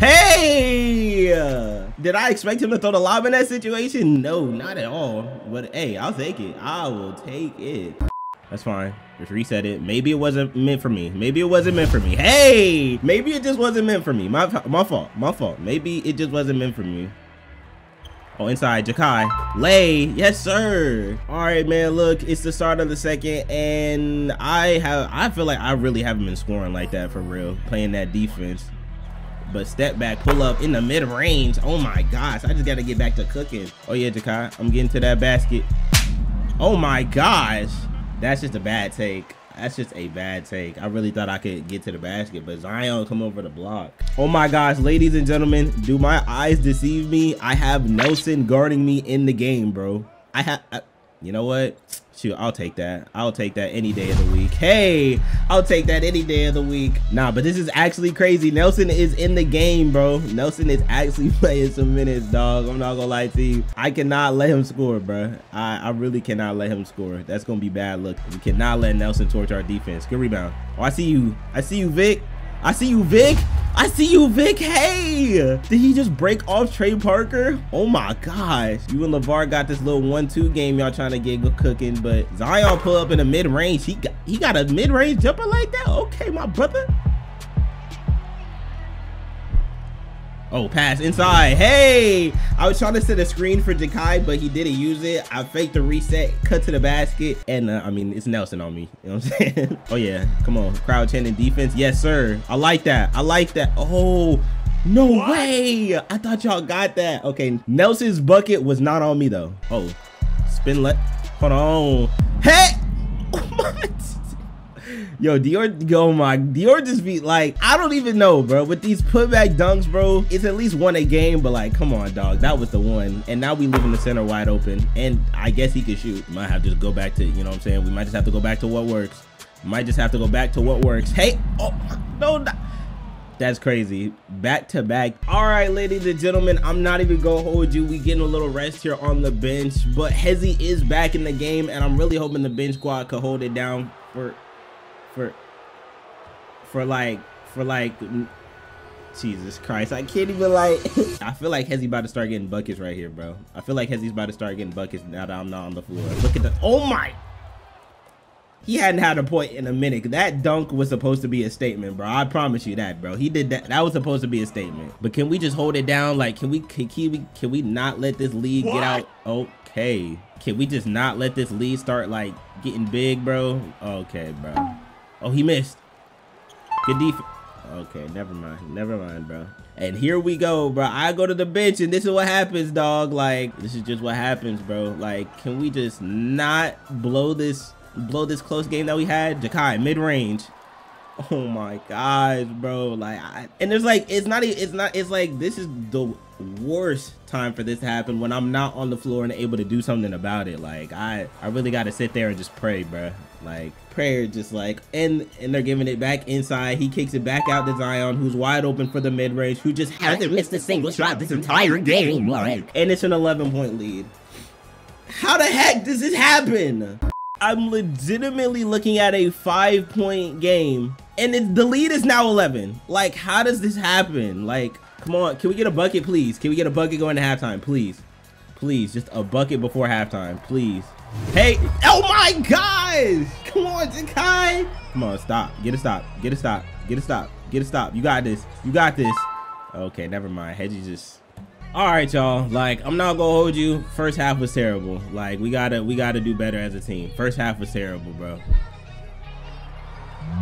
Hey! Did I expect him to throw the lob in that situation? No, not at all. But hey, I'll take it. I will take it. That's fine. Just reset it. Maybe it wasn't meant for me. Maybe it wasn't meant for me. Hey! Maybe it just wasn't meant for me. My, my fault. My fault. Maybe it just wasn't meant for me. Oh, inside, Jakai. Lay. Yes, sir. All right, man. Look, it's the start of the second, and I have I feel like I really haven't been scoring like that for real, playing that defense but step back, pull up in the mid range. Oh my gosh, I just got to get back to cooking. Oh yeah, Jakai, I'm getting to that basket. Oh my gosh, that's just a bad take. That's just a bad take. I really thought I could get to the basket, but Zion come over the block. Oh my gosh, ladies and gentlemen, do my eyes deceive me? I have Nelson guarding me in the game, bro. I have, you know what? Shoot, I'll take that. I'll take that any day of the week. Hey, I'll take that any day of the week. Nah, but this is actually crazy. Nelson is in the game, bro. Nelson is actually playing some minutes, dog. I'm not gonna lie to you. I cannot let him score, bro. I, I really cannot let him score. That's gonna be bad look. We cannot let Nelson torch our defense. Good rebound. Oh, I see you. I see you, Vic. I see you, Vic. I see you, Vic. Hey, did he just break off Trey Parker? Oh my gosh. You and LeVar got this little one-two game y'all trying to get good cooking, but Zion pull up in the mid-range. He got he got a mid-range jumper like that. Okay, my brother. Oh, pass inside. Hey, I was trying to set a screen for Jakai, but he didn't use it. I faked the reset, cut to the basket, and uh, I mean, it's Nelson on me. You know what I'm saying? oh, yeah. Come on. Crouch in defense. Yes, sir. I like that. I like that. Oh, no what? way. I thought y'all got that. Okay, Nelson's bucket was not on me, though. Oh, spin let. Hold on. Hey! What? Yo, Dior, oh my, Dior just be like, I don't even know, bro. With these putback dunks, bro, it's at least one a game, but like, come on, dog. That was the one. And now we in the center wide open. And I guess he could shoot. Might have to just go back to, you know what I'm saying? We might just have to go back to what works. Might just have to go back to what works. Hey, oh, no, that's crazy. Back to back. All right, ladies and gentlemen, I'm not even gonna hold you. We getting a little rest here on the bench, but Hezzy is back in the game, and I'm really hoping the bench squad could hold it down for for for like for like Jesus Christ, I can't even like. I feel like Hezzy about to start getting buckets right here, bro. I feel like Hezzy's about to start getting buckets now that I'm not on the floor. Look at the. Oh my. He hadn't had a point in a minute. That dunk was supposed to be a statement, bro. I promise you that, bro. He did that. That was supposed to be a statement. But can we just hold it down? Like, can we can, can we can we not let this lead what? get out? Okay. Can we just not let this lead start like getting big, bro? Okay, bro. Oh, he missed. Good defense. Okay, never mind. Never mind, bro. And here we go, bro. I go to the bench, and this is what happens, dog. Like, this is just what happens, bro. Like, can we just not blow this blow this close game that we had? Jakai, mid-range. Oh my gosh, bro. Like, I, and there's like, it's not, it's not, it's like, this is the worst time for this to happen when I'm not on the floor and able to do something about it. Like, I, I really got to sit there and just pray, bro. Like, prayer just like, and, and they're giving it back inside. He kicks it back out to Zion, who's wide open for the mid-range, who just hasn't missed a single shot this entire game. Like, and it's an 11 point lead. How the heck does this happen? I'm legitimately looking at a five point game and it, the lead is now 11. Like, how does this happen? Like, come on. Can we get a bucket, please? Can we get a bucket going to halftime, please? Please, just a bucket before halftime, please. Hey, oh my gosh! Come on, Jakai! Come on, stop. Get a stop. Get a stop. Get a stop. Get a stop. You got this. You got this. Okay, never mind. Hezzy just all right y'all like i'm not gonna hold you first half was terrible like we gotta we gotta do better as a team first half was terrible bro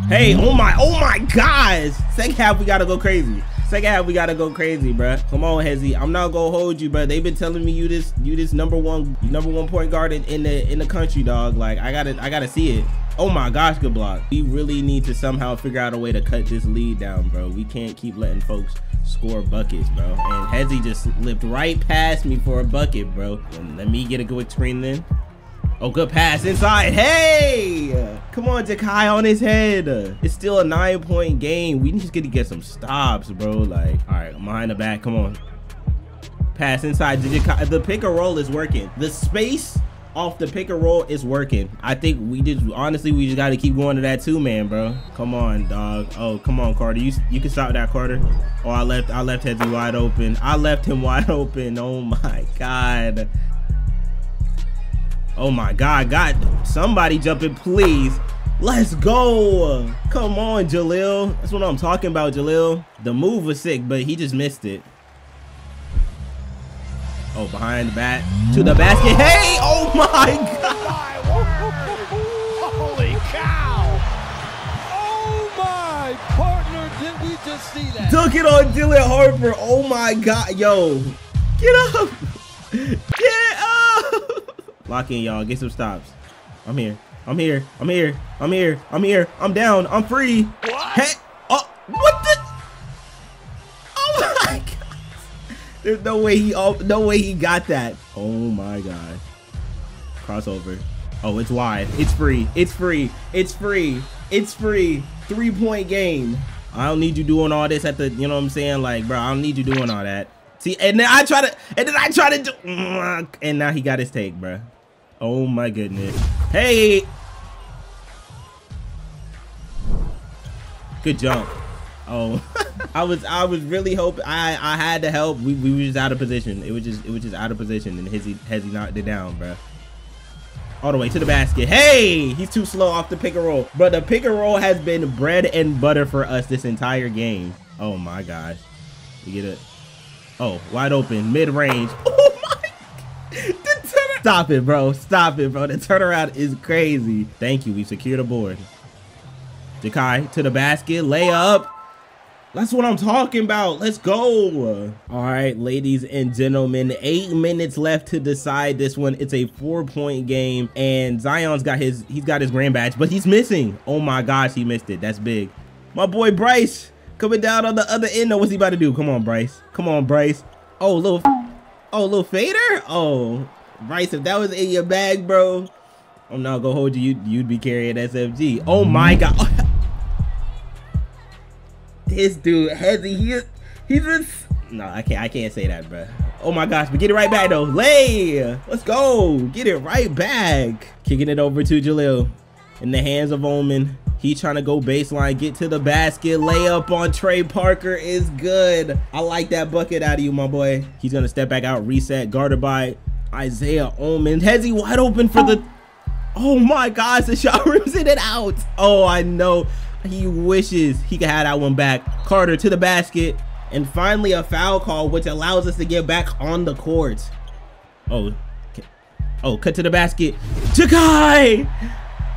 hey oh my oh my gosh second half we gotta go crazy second half we gotta go crazy bro come on hezzy i'm not gonna hold you bro they've been telling me you this you this number one number one point guard in, the in the country dog like i gotta i gotta see it Oh my gosh, good block. We really need to somehow figure out a way to cut this lead down, bro. We can't keep letting folks score buckets, bro. And Hezzy just slipped right past me for a bucket, bro. Let me get a quick screen then. Oh, good pass inside. Hey! Come on, Jakai on his head. It's still a nine point game. We just get to get some stops, bro. Like, all right, behind the back. Come on. Pass inside. Jakai. The pick and roll is working. The space off the pick and roll is working. I think we just honestly we just got to keep going to that two man, bro. Come on, dog. Oh, come on, Carter. You you can stop that, Carter. Oh, I left I left Hezzy wide open. I left him wide open. Oh my god. Oh my god, God. Somebody jump in, please. Let's go. Come on, Jalil. That's what I'm talking about, Jalil. The move was sick, but he just missed it. Oh, behind the bat to the basket. Hey, oh my God. Holy cow! Oh my partner, did we just see that? Dunk it on Dylan Harper. Oh my God. Yo, get up. Get. Lock in, y'all. Get some stops. I'm here. I'm here. I'm here. I'm here. I'm here. I'm down. I'm free. What? Hey. Oh, what the? Oh my God. There's no way he. Oh, no way he got that. Oh my God. Crossover. Oh, it's wide. It's free. It's free. It's free. It's free. Three point game. I don't need you doing all this at the. You know what I'm saying? Like, bro, I don't need you doing all that. See, and then I try to, and then I try to do, and now he got his take, bro. Oh my goodness. Hey. Good jump. Oh, I was I was really hoping I I had to help. We, we were just out of position. It was just it was just out of position, and Hezzy Hezzy knocked it down, bro. All the way to the basket. Hey, he's too slow off the pick and roll. But the pick and roll has been bread and butter for us this entire game. Oh my gosh. We get it. Oh, wide open, mid range. Oh my. The turn- Stop it, bro. Stop it, bro. The turnaround is crazy. Thank you. We secured a board. Jakai to the basket, layup. That's what I'm talking about. Let's go. All right, ladies and gentlemen, eight minutes left to decide this one. It's a four point game and Zion's got his, he's got his grand badge, but he's missing. Oh my gosh, he missed it. That's big. My boy Bryce coming down on the other end. No, what's he about to do? Come on, Bryce. Come on, Bryce. Oh, little, oh, little fader. Oh, Bryce, if that was in your bag, bro, I'm not gonna hold you. You'd, be carrying SFG. Oh my God. this dude has he he's no I can't I can't say that bro oh my gosh but get it right back though lay let's go get it right back kicking it over to Jalil in the hands of Omen he trying to go baseline get to the basket layup on Trey Parker is good I like that bucket out of you my boy he's gonna step back out reset guarded by Isaiah Omen has he wide open for the Oh my gosh, the shot rips it out. Oh, I know. He wishes he could have that one back. Carter to the basket. And finally a foul call, which allows us to get back on the court. Oh, oh, cut to the basket. Jakai!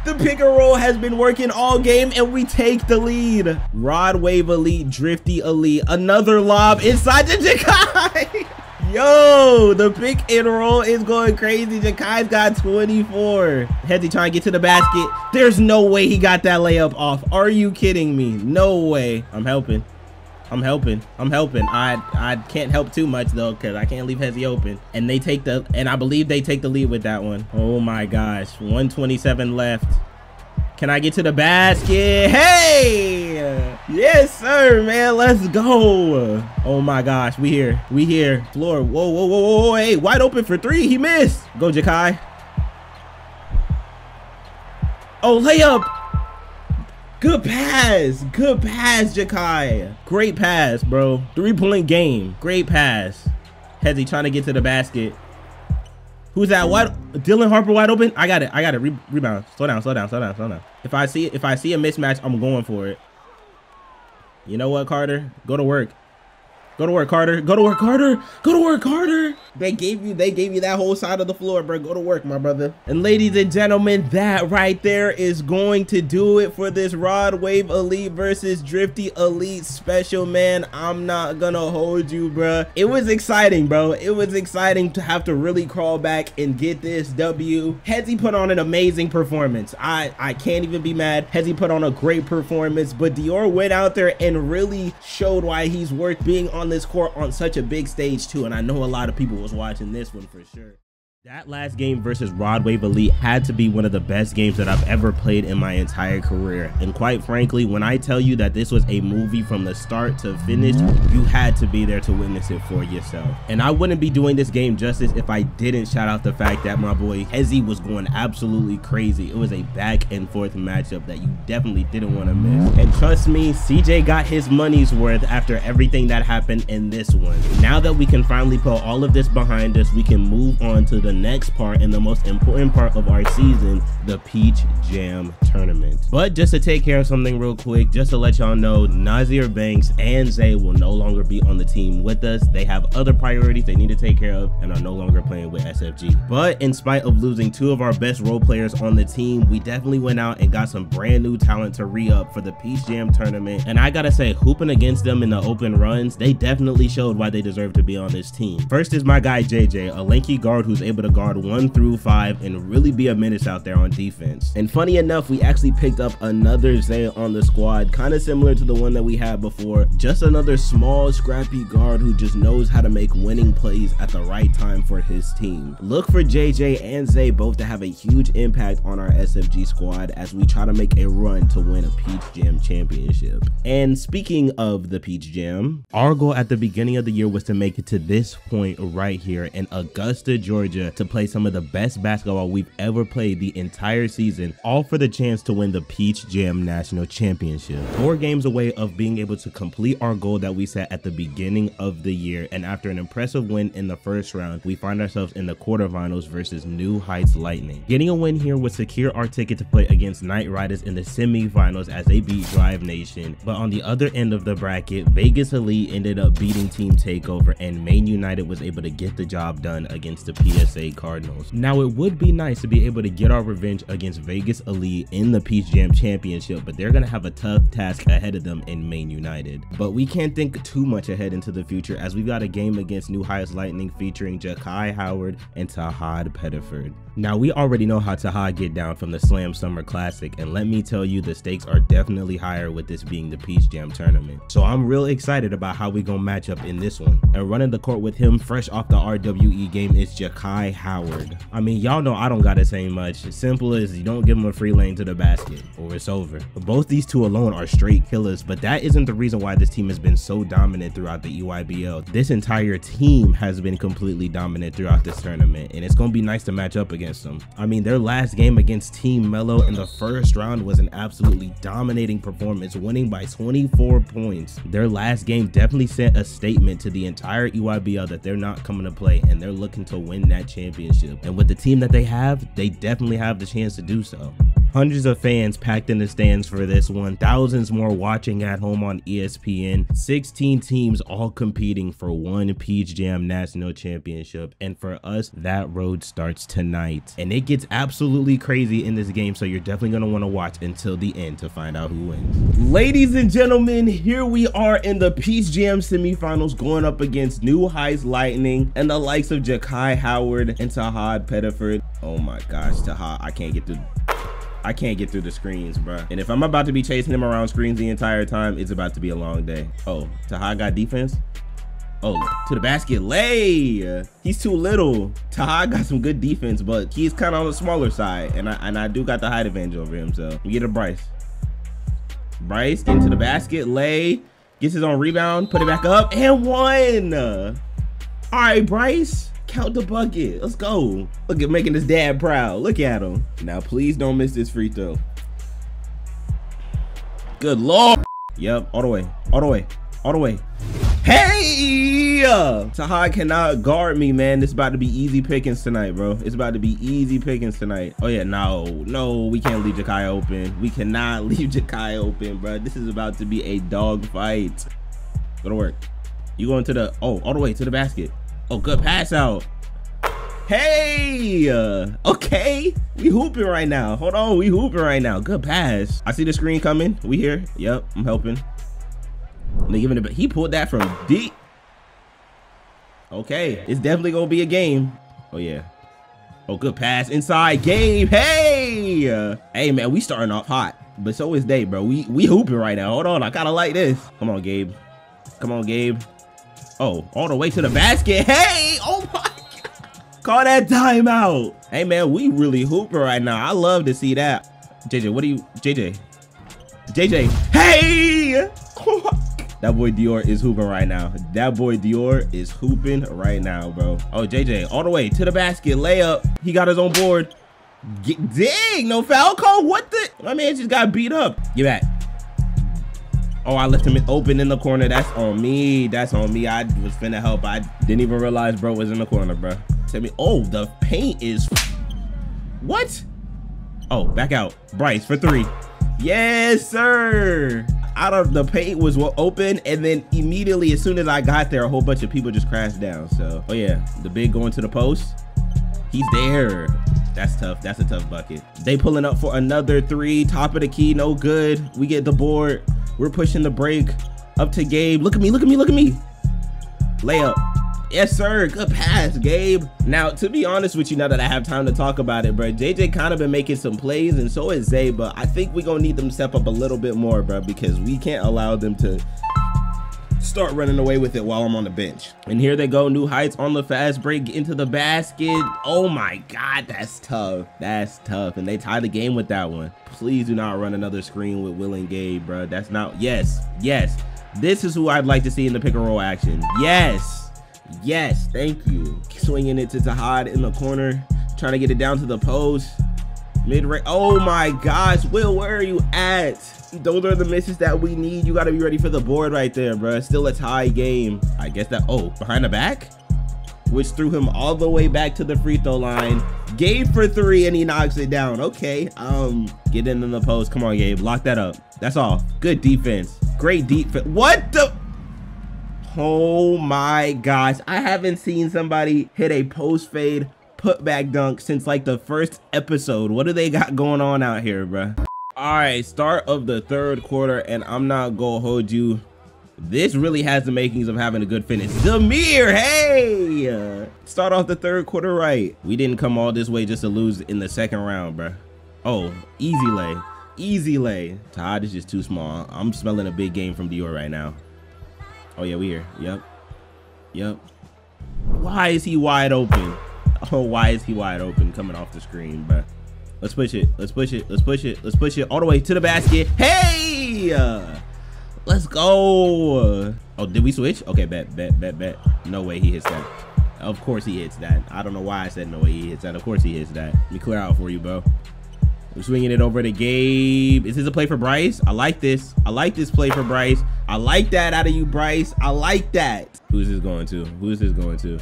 The pick and roll has been working all game and we take the lead. Rod Wave Elite, Drifty Elite, another lob inside the Jakai. Yo, the pick and roll is going crazy. Jakai's got 24. Hezzy trying to get to the basket. There's no way he got that layup off. Are you kidding me? No way. I'm helping. I'm helping. I'm helping. I I can't help too much though, because I can't leave Hezzy open. And they take the and I believe they take the lead with that one. Oh my gosh. 127 left. Can I get to the basket? Hey! Yes, sir, man. Let's go. Oh my gosh. We here. We here. Floor. Whoa, whoa, whoa, whoa, whoa. Hey, wide open for three. He missed. Go, Jakai. Oh, layup. Good pass. Good pass, Jakai. Great pass, bro. Three-point game. Great pass. Hezzy trying to get to the basket. Who's that? What? Dylan Harper wide open? I got it. I got it. Re rebound. Slow down. Slow down. Slow down. Slow down. If I see if I see a mismatch, I'm going for it. You know what, Carter? Go to work. Go to work, Carter. Go to work, Carter. Go to work, Carter. They gave you they gave you that whole side of the floor, bro. Go to work, my brother. And ladies and gentlemen, that right there is going to do it for this Rod Wave Elite versus Drifty Elite special, man. I'm not gonna hold you, bro. It was exciting, bro. It was exciting to have to really crawl back and get this W. Hezzy put on an amazing performance. I, I can't even be mad. Hezzy put on a great performance, but Dior went out there and really showed why he's worth being on this court on such a big stage too. And I know a lot of people was watching this one for sure. That last game versus Rod Wave Elite had to be one of the best games that I've ever played in my entire career. And quite frankly, when I tell you that this was a movie from the start to finish, you had to be there to witness it for yourself. And I wouldn't be doing this game justice if I didn't shout out the fact that my boy Hezzy was going absolutely crazy. It was a back and forth matchup that you definitely didn't want to miss. And trust me, CJ got his money's worth after everything that happened in this one. Now that we can finally put all of this behind us, we can move on to the next part and the most important part of our season, the Peach Jam Tournament. But just to take care of something real quick, just to let y'all know, Nazir Banks and Zay will no longer be on the team with us. They have other priorities they need to take care of and are no longer playing with SFG. But in spite of losing two of our best role players on the team, we definitely went out and got some brand new talent to re-up for the Peach Jam Tournament. And I gotta say, hooping against them in the open runs, they definitely showed why they deserve to be on this team. First is my guy JJ, a lanky guard who's able to guard one through five and really be a menace out there on defense. And funny enough, we actually picked up another Zay on the squad, kind of similar to the one that we had before. Just another small, scrappy guard who just knows how to make winning plays at the right time for his team. Look for JJ and Zay both to have a huge impact on our SFG squad as we try to make a run to win a Peach Jam championship. And speaking of the Peach Jam, our goal at the beginning of the year was to make it to this point right here in Augusta, Georgia to play some of the best basketball we've ever played the entire season, all for the chance to win the Peach Jam National Championship. Four games away of being able to complete our goal that we set at the beginning of the year, and after an impressive win in the first round, we find ourselves in the quarterfinals versus New Heights Lightning. Getting a win here would secure our ticket to play against Knight Riders in the semifinals as they beat Drive Nation, but on the other end of the bracket, Vegas Elite ended up beating Team Takeover, and Maine United was able to get the job done against the PSA Cardinals. Now, it would be nice to be able to get our revenge against Vegas Elite in the Peach Jam Championship, but they're going to have a tough task ahead of them in Maine United. But we can't think too much ahead into the future as we've got a game against New Heights Lightning featuring Jakai Howard and Tahaad Pettiford. Now, we already know how Tahaad get down from the Slam Summer Classic, and let me tell you, the stakes are definitely higher with this being the Peach Jam tournament. So I'm real excited about how we gonna match up in this one. And running the court with him fresh off the RWE game is Jakai Howard. I mean, y'all know I don't gotta say much. Simple as you don't give him a free lane to the basket, or it's over. Both these two alone are straight killers, but that isn't the reason why this team has been so dominant throughout the EYBL. This entire team has been completely dominant throughout this tournament, and it's gonna be nice to match up against them. I mean, their last game against Team Melo in the first round was an absolutely dominating performance, winning by 24 points. Their last game definitely sent a statement to the entire EYBL that they're not coming to play and they're looking to win that championship. And with the team that they have, they definitely have the chance to do so. Hundreds of fans packed in the stands for this one, thousands more watching at home on ESPN, 16 teams all competing for one Peach Jam National Championship. And for us, that road starts tonight. And it gets absolutely crazy in this game, so you're definitely going to want to watch until the end to find out who wins. Ladies and gentlemen, here we are in the Peach Jam semifinals going up against New Heights Lightning and the likes of Jakai Howard and Tahaad Pettiford. Oh my gosh, Tahaad, I can't get through I can't get through the screens, bro. And if I'm about to be chasing him around screens the entire time, it's about to be a long day. Oh, Tahaad got defense? Oh, to the basket, lay. He's too little. Tahaad got some good defense, but he's kind of on the smaller side, and I and I do got the height advantage over him. So we get a Bryce. Bryce into the basket, lay, gets his own rebound, put it back up, and one. All right, Bryce. Count the bucket. Let's go. Look at making his dad proud. Look at him. Now, please don't miss this free throw. Good lord. Yep, all the way. All the way. All the way. Hey! Tahaad cannot guard me, man. This about to be easy pickings tonight, bro. It's about to be easy pickings tonight. Oh, yeah, no. No, we can't leave Jakai open. We cannot leave Jakai open, bro. This is about to be a dog fight. Go to work. You going to the... Oh, all the way to the basket. Oh, good pass out. Hey, uh, okay. We hooping right now. Hold on, we hooping right now. Good pass. I see the screen coming. We here. Yep, I'm helping. They giving it. He pulled that from deep. Okay, it's definitely gonna be a game. Oh yeah. Oh, good pass inside. Gabe. Hey, uh, hey man, we starting off hot, but so is they, bro. We we hooping right now. Hold on, I kind of like this. Come on, Gabe. Come on, Gabe. Oh, all the way to the basket. Hey! Oh my God. Call that timeout. Hey man, we really hooping right now. I love to see that. JJ, what do you JJ? JJ. Hey! that boy Dior is hooping right now. That boy Dior is hooping right now, bro. Oh, JJ, all the way to the basket, layup. He got his own board. Get, dang, no foul call. What the? My man just got beat up. Get back. Oh, I left him open in the corner. That's on me. That's on me. I was finna help. I didn't even realize bro was in the corner, bro. Tell me. Oh, the paint is. What? Oh, back out. Bryce for three. Yes, sir. Out of the paint was open, and then immediately, as soon as I got there, a whole bunch of people just crashed down. So, oh yeah, the big going to the post. He's there. That's tough. That's a tough bucket. They pulling up for another three. Top of the key, no good. We get the board. We're pushing the break up to Gabe. Look at me, look at me, look at me. Layup. Yes, sir. Good pass, Gabe. Now, to be honest with you, now that I have time to talk about it, bro, JJ kind of been making some plays, and so is Zay, but I think we're going to need them step up a little bit more, bro, because we can't allow them to start running away with it while I'm on the bench. And here they go, new heights on the fast break into the basket. Oh my God, that's tough. That's tough. And they tie the game with that one. Please do not run another screen with Will and Gabe, bro. That's not, yes, yes. This is who I'd like to see in the pick and roll action. Yes, yes, thank you. Swinging it to Tahaad in the corner, trying to get it down to the post. Mid-range, oh my gosh, Will, where are you at? those are the misses that we need. You got to be ready for the board right there, bro. Still a tie game. I guess that, oh, behind the back? Which threw him all the way back to the free throw line. Gabe for three and he knocks it down. Okay, um, get in the post. Come on, Gabe, lock that up. That's all. Good defense. Great defense. What the? Oh my gosh. I haven't seen somebody hit a post fade putback dunk since like the first episode. What do they got going on out here, bro? all right start of the third quarter and i'm not gonna hold you. This really has the makings of having a good finish. Zamir, hey! Start off the third quarter right. We didn't come all this way just to lose in the second round bro oh easy lay. Easy lay. Todd is just too small. I'm smelling a big game from dior right now. Oh yeah we here. Yep yep why is he wide open oh why is he wide open coming off the screen bro Let's push it. Let's push it. Let's push it. Let's push it all the way to the basket. Hey! Let's go. Oh, did we switch? Okay, bet, bet, bet, bet. No way he hits that. Of course he hits that. I don't know why I said no way he hits that. Of course he hits that. Let me clear out for you, bro. I'm swinging it over to Gabe. Is this a play for Bryce? I like this. I like this play for Bryce. I like that out of you, Bryce. I like that. Who's this going to? Who's this going to?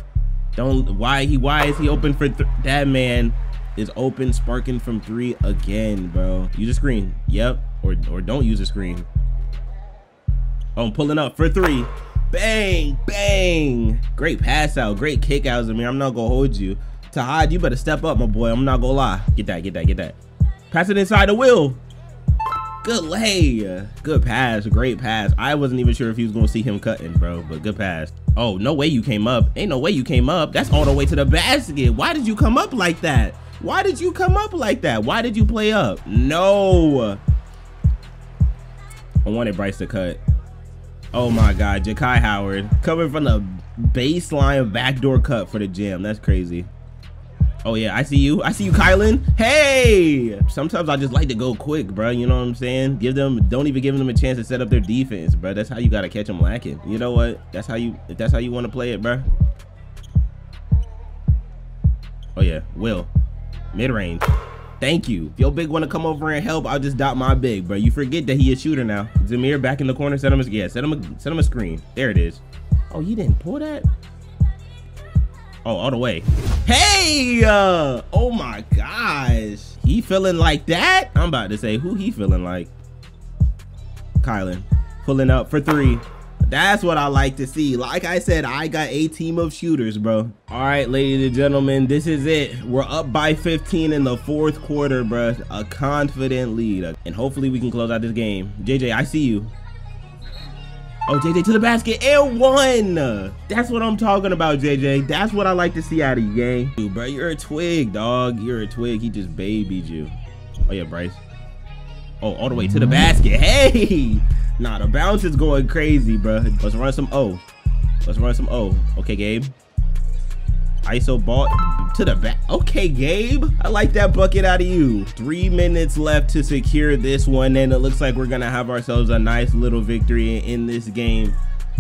Don't, why he, why is he open for that man? is open, sparking from three again, bro. Use a screen. Yep. Or, or don't use a screen. Oh, I'm pulling up for three. Bang, bang. Great pass out. Great kick out, Zamir. I'm not to hold you. Tahaad, you better step up, my boy. I'm not to lie. Get that, get that, get that. Pass it inside the wheel. Good lay. Good pass. Great pass. I wasn't even sure if he was going to see him cutting, bro, but good pass. Oh, no way you came up. Ain't no way you came up. That's all the way to the basket. Why did you come up like that? Why did you come up like that? Why did you play up? No. I wanted Bryce to cut. Oh my God, Jakai Howard coming from the baseline backdoor cut for the jam. That's crazy. Oh yeah, I see you. I see you, Kylan. Hey! Sometimes I just like to go quick, bro. You know what I'm saying? Give them, don't even give them a chance to set up their defense, bro. That's how you gotta catch them lacking. You know what? That's how you, if that's how you want to play it, bro. Oh yeah, Will. Mid-range. Thank you. If your big want to come over and help, I'll just dot my big, bro. You forget that he a shooter now. Zamir back in the corner. Set him a, yeah, set him a, set him a screen. There it is. Oh, you didn't pull that? Oh, all the way. Hey! Uh, oh my gosh. He feeling like that? I'm about to say, who he feeling like? Kylan. Pulling up for three. That's what I like to see. Like I said, I got a team of shooters, bro. All right, ladies and gentlemen, this is it. We're up by 15 in the fourth quarter, bro. A confident lead. And hopefully we can close out this game. JJ, I see you. Oh, JJ to the basket and one. That's what I'm talking about, JJ. That's what I like to see out of you, gang. Dude, bro, you're a twig, dog. You're a twig. He just babied you. Oh, yeah, Bryce. Oh, all the way to the mm-hmm. basket. Hey! Nah, the bounce is going crazy, bro. Let's run some O. Let's run some O. Okay, Gabe. ISO ball to the back. Okay, Gabe. I like that bucket out of you. Three minutes left to secure this one, and it looks like we're gonna have ourselves a nice little victory in this game.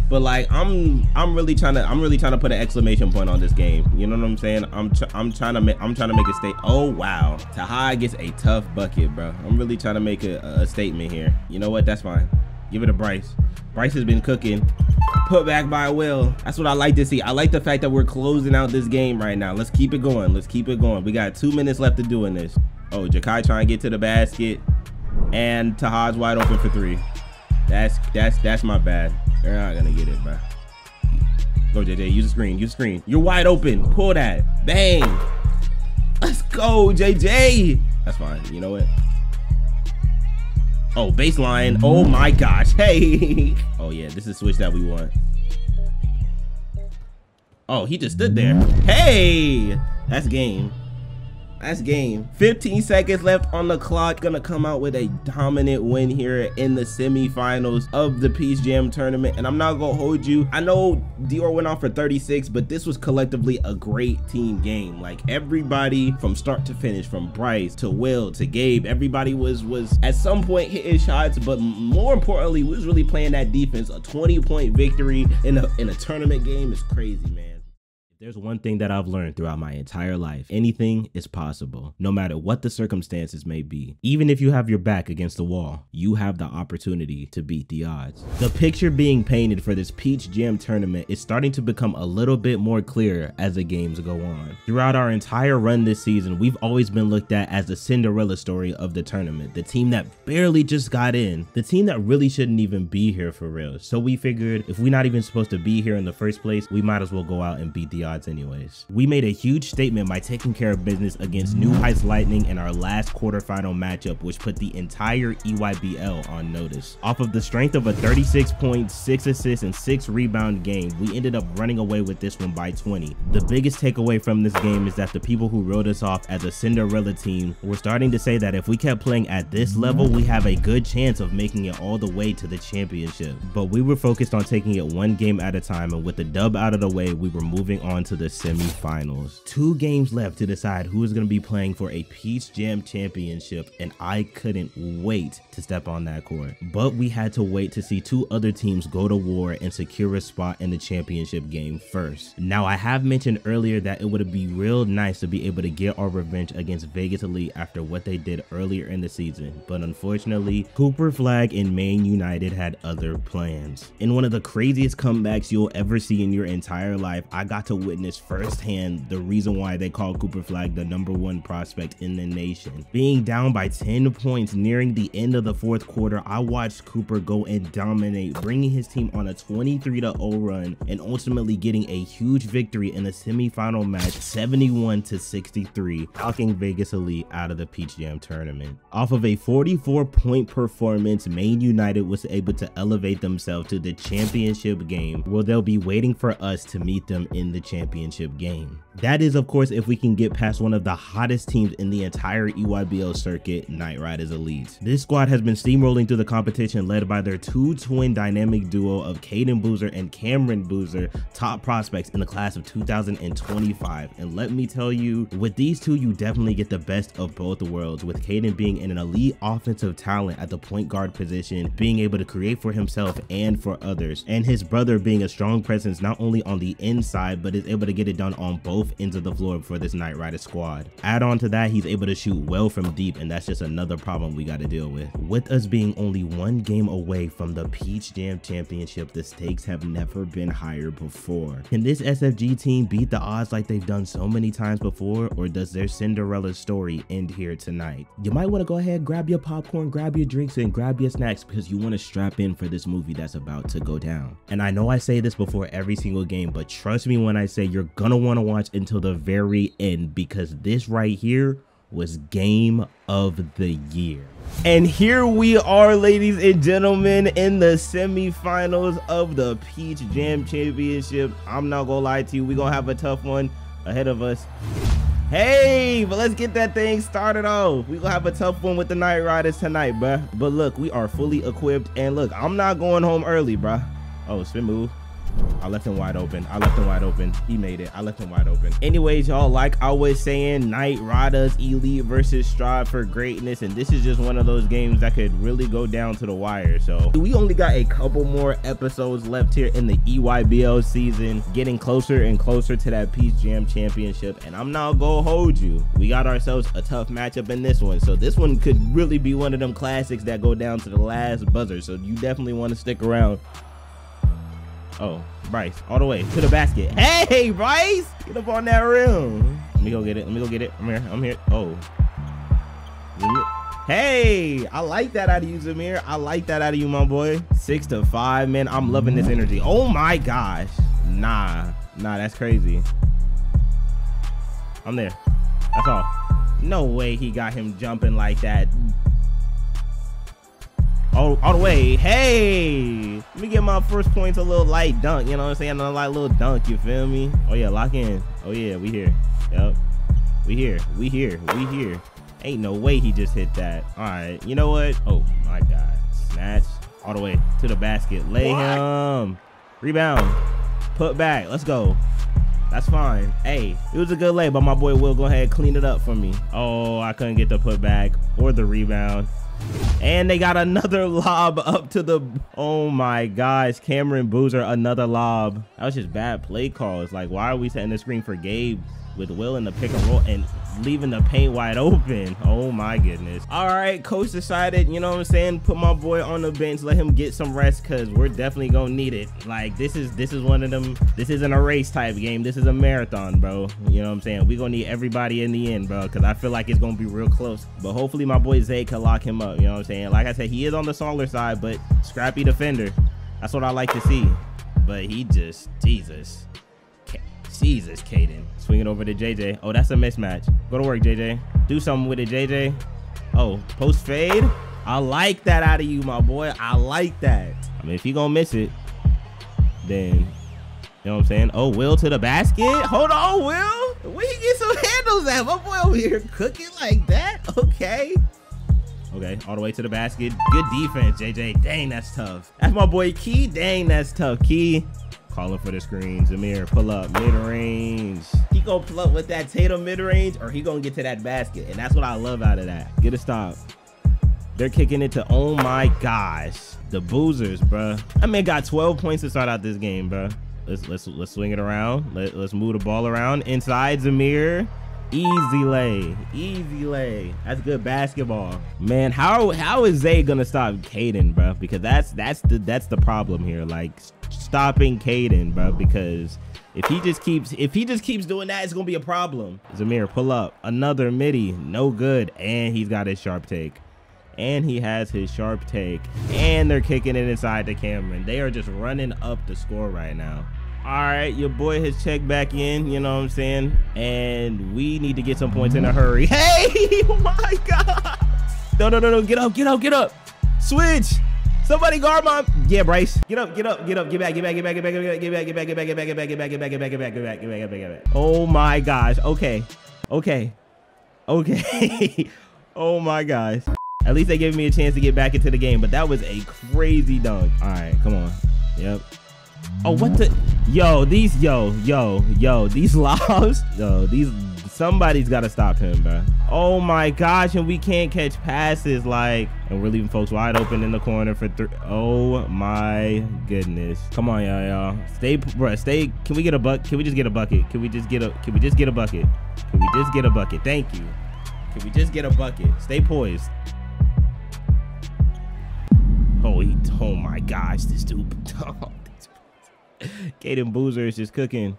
But like I'm, I'm really trying to, I'm really trying to put an exclamation point on this game. You know what I'm saying? I'm, I'm trying to make, I'm trying to make a state. Oh wow, Tahaad gets a tough bucket, bro. I'm really trying to make a, a statement here. You know what? That's fine. Give it to Bryce. Bryce has been cooking. Put back by Will. That's what I like to see. I like the fact that we're closing out this game right now. Let's keep it going. Let's keep it going. We got two minutes left of doing this. Oh, Jakai trying to get to the basket. And Tahaad's wide open for three. That's that's that's my bad. They're not gonna get it, bro. Go, JJ. Use the screen. Use the screen. You're wide open. Pull that. Bang. Let's go, JJ. That's fine. You know what? Oh, baseline. Oh my gosh. Hey. Oh yeah, this is switch that we want. Oh, he just stood there. Hey, that's game. That's game. 15 seconds left on the clock. Gonna come out with a dominant win here in the semifinals of the Peach Jam tournament. And I'm not gonna hold you. I know Dior went off for 36, but this was collectively a great team game. Like everybody from start to finish, from Bryce to Will to Gabe, everybody was was at some point hitting shots, but more importantly, was really playing that defense. A 20 point victory in a in a tournament game is crazy, man. There's one thing that I've learned throughout my entire life. Anything is possible, no matter what the circumstances may be. Even if you have your back against the wall, you have the opportunity to beat the odds. The picture being painted for this Peach Jam tournament is starting to become a little bit more clear as the games go on. Throughout our entire run this season, we've always been looked at as the Cinderella story of the tournament, the team that barely just got in, the team that really shouldn't even be here for real. So we figured if we're not even supposed to be here in the first place, we might as well go out and beat the odds odds anyways. We made a huge statement by taking care of business against New Heights Lightning in our last quarterfinal matchup, which put the entire EYBL on notice. Off of the strength of a 36 point, 6 assist, and 6 rebound game, we ended up running away with this one by 20. The biggest takeaway from this game is that the people who wrote us off as a Cinderella team were starting to say that if we kept playing at this level, we have a good chance of making it all the way to the championship. But we were focused on taking it one game at a time, and with the dub out of the way, we were moving on to the semifinals. Two games left to decide who is going to be playing for a Peach Jam championship, and I couldn't wait to step on that court. But we had to wait to see two other teams go to war and secure a spot in the championship game first. Now, I have mentioned earlier that it would be real nice to be able to get our revenge against Vegas Elite after what they did earlier in the season, but unfortunately, Cooper Flagg and Maine United had other plans. In one of the craziest comebacks you'll ever see in your entire life, I got to witness firsthand the reason why they call Cooper Flagg the number one prospect in the nation. Being down by 10 points nearing the end of the fourth quarter, I watched Cooper go and dominate, bringing his team on a 23 0 run and ultimately getting a huge victory in the semifinal match 71 to 63, knocking Vegas Elite out of the Peach Jam tournament. Off of a 44 point performance, Maine United was able to elevate themselves to the championship game where they'll be waiting for us to meet them in the championship game. That is, of course, if we can get past one of the hottest teams in the entire EYBL circuit, Knight Riders Elite. This squad has been steamrolling through the competition led by their two twin dynamic duo of Cayden Boozer and Cameron Boozer, top prospects in the class of 2025. And let me tell you, with these two, you definitely get the best of both worlds, with Cayden being an elite offensive talent at the point guard position, being able to create for himself and for others, and his brother being a strong presence not only on the inside, but is able to get it done on both ends of the floor for this Knight Rider squad. Add on to that, he's able to shoot well from deep, and that's just another problem we got to deal with. With us being only one game away from the Peach Jam Championship, the stakes have never been higher before. Can this SFG team beat the odds like they've done so many times before, or does their Cinderella story end here tonight? You might want to go ahead, grab your popcorn, grab your drinks, and grab your snacks because you want to strap in for this movie that's about to go down. And I know I say this before every single game, but trust me when I say you're gonna want to watch until the very end because this right here was game of the year. And here we are, ladies and gentlemen, in the semifinals of the Peach Jam Championship. I'm not gonna lie to you, we're gonna have a tough one ahead of us. Hey, but let's get that thing started off. We gonna have a tough one with the Knight Riders tonight, bruh. But look, we are fully equipped. And look, I'm not going home early, bruh. Oh, spin move. I left him wide open. I left him wide open. He made it. I left him wide open. Anyways, y'all, like I was saying, Knight Riders Elite versus Strive for Greatness. And this is just one of those games that could really go down to the wire. So we only got a couple more episodes left here in the EYBL season, getting closer and closer to that Peach Jam Championship. And I'm not gonna hold you. We got ourselves a tough matchup in this one. So this one could really be one of them classics that go down to the last buzzer. So you definitely want to stick around. Oh, Bryce, all the way to the basket. Hey, Bryce, get up on that rim. Let me go get it. Let me go get it. I'm here. I'm here. Oh. Hey, I like that out of you, Zamir. I like that out of you, my boy. Six to five, man. I'm loving this energy. Oh my gosh. Nah, nah, that's crazy. I'm there. That's all. No way he got him jumping like that. All, all the way. Hey, let me get my first points a little light dunk. You know what I'm saying? A light little dunk. You feel me? Oh yeah, lock in. Oh yeah, we here. Yep. We here. We here. We here. Ain't no way he just hit that. All right. You know what? Oh my God. Snatch all the way to the basket. Lay what? him. Rebound. Put back. Let's go. That's fine. Hey, it was a good lay, but my boy will go ahead clean it up for me. Oh, I couldn't get the put back or the rebound. And they got another lob up to the... Oh, my gosh. Cameron Boozer, another lob. That was just bad play calls. Like, why are we setting the screen for Gabe with Will in the pick and roll and leaving the paint wide open. Oh my goodness. All right, coach decided, you know what I'm saying, put my boy on the bench, let him get some rest cuz we're definitely going to need it. Like this is this is one of them this isn't a race type game. This is a marathon, bro. You know what I'm saying? We're going to need everybody in the end, bro, cuz I feel like it's going to be real close. But hopefully my boy Zay can lock him up, you know what I'm saying? Like I said, he is on the smaller side, but scrappy defender. That's what I like to see. But he just Jesus. Jesus, Cayden. Swing it over to JJ. Oh, that's a mismatch. Go to work, JJ. Do something with it, JJ. Oh, post fade. I like that out of you, my boy. I like that. I mean, if you gonna miss it, then you know what I'm saying? Oh, Will to the basket. Hold on, Will. Where he get some handles at? My boy over here cooking like that. Okay. Okay, all the way to the basket. Good defense, JJ. Dang, that's tough. That's my boy Key. Dang, that's tough. Key. Calling for the screen. Zamir, pull up, mid-range. He gonna pull up with that Tatum mid-range or he gonna get to that basket. And that's what I love out of that. Get a stop. They're kicking it to, oh my gosh. The Boozers, bruh. I mean, got 12 points to start out this game, bruh. Let's let's let's swing it around. Let, let's move the ball around. Inside Zamir. Easy lay. Easy lay. That's good basketball. Man, how how is Zay gonna stop Cayden, bro? Because that's that's the that's the problem here. Like stopping Cayden, bro, because if he just keeps if he just keeps doing that, it's gonna be a problem. Zamir, pull up. Another midi. No good. And he's got his sharp take. And he has his sharp take. And they're kicking it inside the Cameron. They are just running up the score right now. All right, your boy has checked back in, you know what I'm saying? And we need to get some points in a hurry. Hey, oh my God. No, no, no, no, get up, get up, get up. Switch. Somebody guard my yeah, Bryce. Get up, get up, get up, get back, get back, get back, get back, get back, get back, get back, get back, get back, get back, get back, get back, get back, get back, get back, get back, get back, get back. Oh my gosh. Okay. Okay. Okay. Oh my gosh. At least they gave me a chance to get back into the game, but that was a crazy dunk. All right, come on. Yep. Oh, what the? Yo, these, yo, yo, yo, these lobs, yo, these, somebody's got to stop him, bro. Oh my gosh, and we can't catch passes, like, and we're leaving folks wide open in the corner for three. Oh my goodness. Come on, y'all, y'all. Stay, bro, stay. Can we get a buck? Can we just get a bucket? Can we just get a, can we just get a bucket? Can we just get a bucket? Thank you. Can we just get a bucket? Stay poised. Oh, he, oh my gosh, this dude. Oh, Cayden Boozer is just cooking.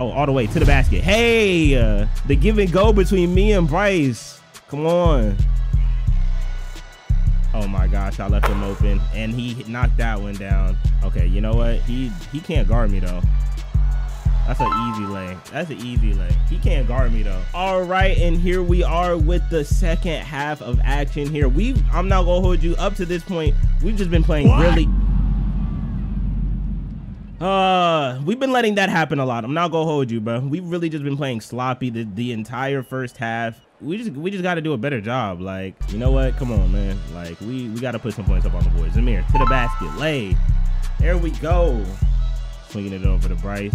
Oh, all the way to the basket. Hey, uh, the give and go between me and Bryce. Come on. Oh my gosh, I left him open and he knocked that one down. Okay, you know what? He he can't guard me though. That's an easy lay. That's an easy lay. He can't guard me though. All right, and here we are with the second half of action here. We've I'm not gonna hold you up to this point. We've just been playing what? really uh, we've been letting that happen a lot. I'm not gonna hold you, bro. We've really just been playing sloppy the, the entire first half. We just we just got to do a better job. Like, you know what? Come on, man. Like, we we got to put some points up on the boys. Zamir to the basket, lay. There we go. Swinging it over to Bryce.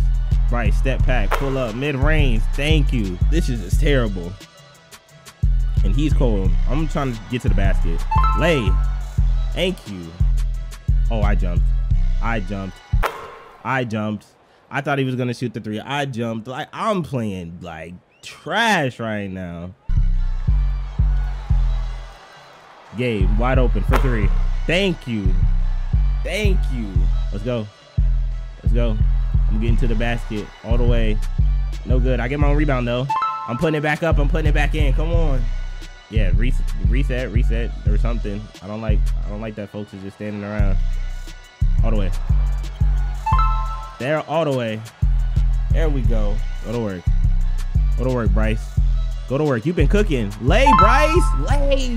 Bryce, step back, pull up, mid range. Thank you. This is just terrible. And he's cold. I'm trying to get to the basket. Lay. Thank you. Oh, I jumped. I jumped. I jumped. I thought he was gonna shoot the three. I jumped. Like I'm playing like trash right now. Gabe, wide open for three. Thank you. Thank you. Let's go. Let's go. I'm getting to the basket all the way. No good. I get my own rebound though. I'm putting it back up. I'm putting it back in. Come on. Yeah, reset, reset, reset, or something. I don't like. I don't like that folks is just standing around. All the way. There, all the way. There we go. Go to work. Go to work, Bryce. Go to work. You've been cooking. Lay, Bryce. Lay.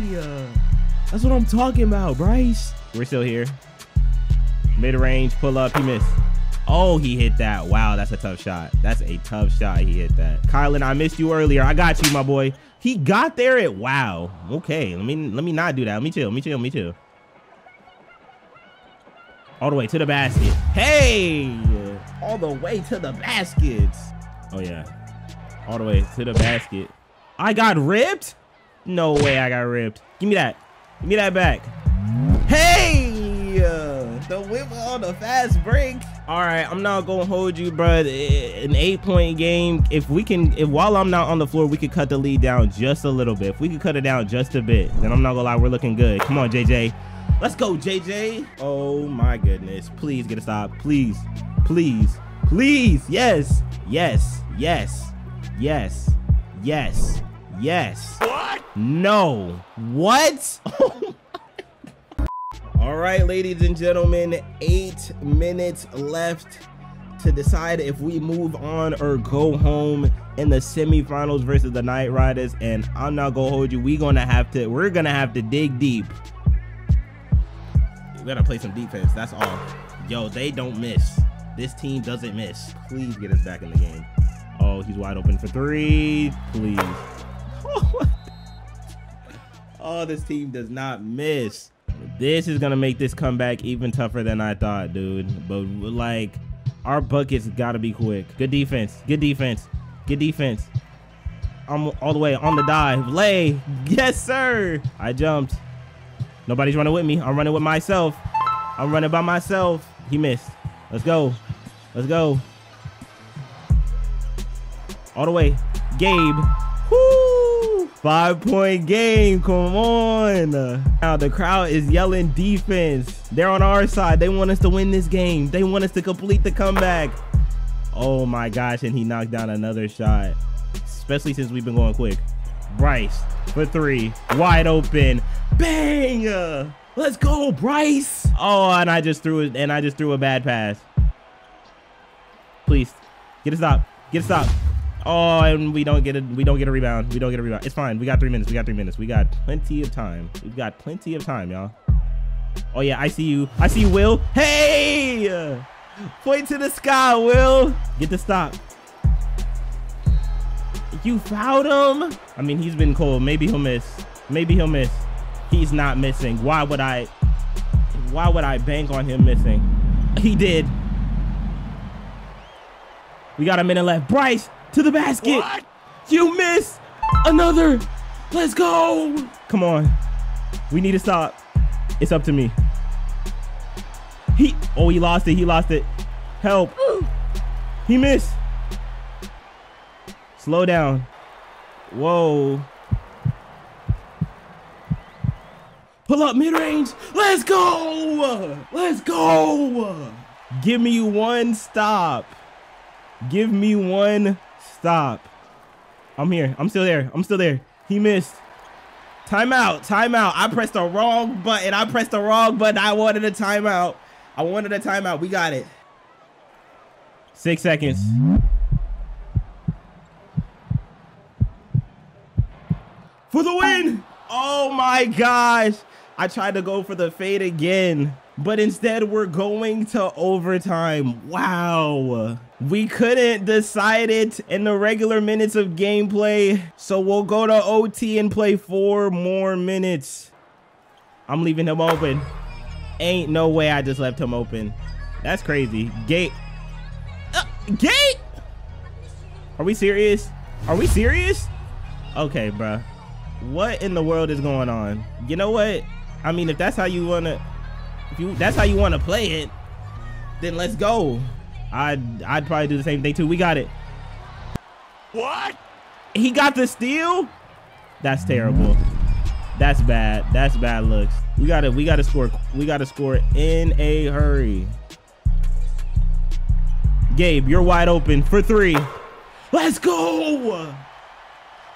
That's what I'm talking about, Bryce. We're still here. Mid range, pull up. He missed. Oh, he hit that. Wow, that's a tough shot. That's a tough shot. He hit that. Kylan, I missed you earlier. I got you, my boy. He got there at wow. Okay, let me let me not do that. Let me chill. Let me chill. Let me chill. All the way to the basket. Hey, all the way to the basket. Oh yeah, all the way to the basket. I got ripped. No way, I got ripped. Give me that. Give me that back. Hey, uh, the whip on the fast break. All right, I'm not gonna hold you, bro. An eight-point game. If we can, if while I'm not on the floor, we could cut the lead down just a little bit. If we could cut it down just a bit, then I'm not gonna lie, we're looking good. Come on, JJ. Let's go, JJ. Oh my goodness. Please get a stop. Please, please, please. Yes, yes, yes, yes, yes, yes. What? No. What? All right, ladies and gentlemen, eight minutes left to decide if we move on or go home in the semifinals versus the Knight Riders. And I'm not gonna hold you. We're gonna have to. We're gonna have to dig deep. We gotta play some defense. That's all. Yo, they don't miss. This team doesn't miss. Please get us back in the game. Oh, he's wide open for three. Please. oh, this team does not miss. This is gonna make this comeback even tougher than I thought, dude. But like, our buckets gotta be quick. Good defense. Good defense. Good defense. I'm all the way on the dive. Lay. Yes, sir. I jumped. Nobody's running with me. I'm running with myself. I'm running by myself. He missed. Let's go. Let's go. All the way. Gabe. Woo! Five point game. Come on. Now the crowd is yelling defense. They're on our side. They want us to win this game. They want us to complete the comeback. Oh my gosh. And he knocked down another shot. Especially since we've been going quick. Bryce for three. Wide open. Bang! Let's go, Bryce. Oh, and I just threw it, and I just threw a bad pass. Please, get a stop. Get a stop. Oh, and we don't get a we don't get a rebound. We don't get a rebound. It's fine. We got three minutes. We got three minutes. We got plenty of time. We've got plenty of time, y'all. Oh yeah, I see you. I see you, Will. Hey! Point to the sky, Will. Get the stop. You fouled him? I mean, he's been cold. Maybe he'll miss. Maybe he'll miss. He's not missing. Why would I? Why would I bank on him missing? He did. We got a minute left. Bryce to the basket. What? You miss another. Let's go. Come on. We need to stop. It's up to me. He. Oh, he lost it. He lost it. Help. He missed. Slow down. Whoa. Pull up mid range. Let's go. Let's go. Give me one stop. Give me one stop. I'm here. I'm still there. I'm still there. He missed. Timeout. Timeout. I pressed the wrong button. I pressed the wrong button. I wanted a timeout. I wanted a timeout. We got it. Six seconds. For the win. Oh my gosh. I tried to go for the fade again, but instead we're going to overtime. Wow. We couldn't decide it in the regular minutes of gameplay, so we'll go to OT and play four more minutes. I'm leaving him open. Ain't no way I just left him open. That's crazy. Gate. Uh, gate? Are we serious? Are we serious? Okay, bro. What in the world is going on? You know what? I mean, if that's how you wanna, if you that's how you wanna play it, then let's go. I'd I'd probably do the same thing too. We got it. What? He got the steal? That's terrible. That's bad. That's bad looks. We gotta we gotta score. We gotta score in a hurry. Gabe, you're wide open for three. Let's go.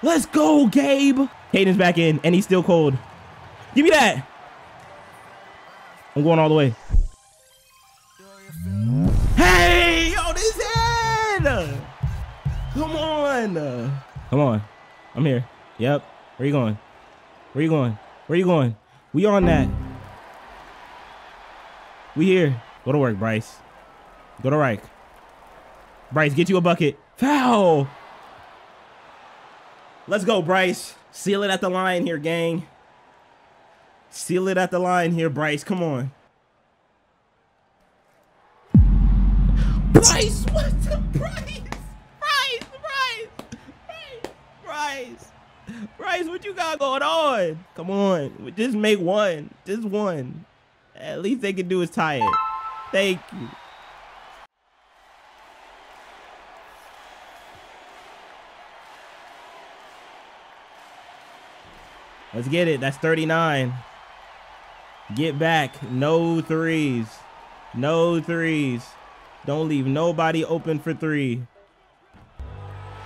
Let's go, Gabe. Hayden's back in, and he's still cold. Give me that. I'm going all the way. Hey, yo, this head. Come on. Come on. I'm here. Yep. Where you going? Where you going? Where you going? We on that. We here. Go to work, Bryce. Go to Reich. Bryce, get you a bucket. Foul. Let's go, Bryce. Seal it at the line here, gang. Seal it at the line here, Bryce. Come on. Bryce, what's up, Bryce? Bryce, Bryce, Bryce, Bryce, Bryce, what you got going on? Come on, just make one, just one. At least they can do is tie it. Thank you. Let's get it. That's 39. Get back. No threes. No threes. Don't leave nobody open for three.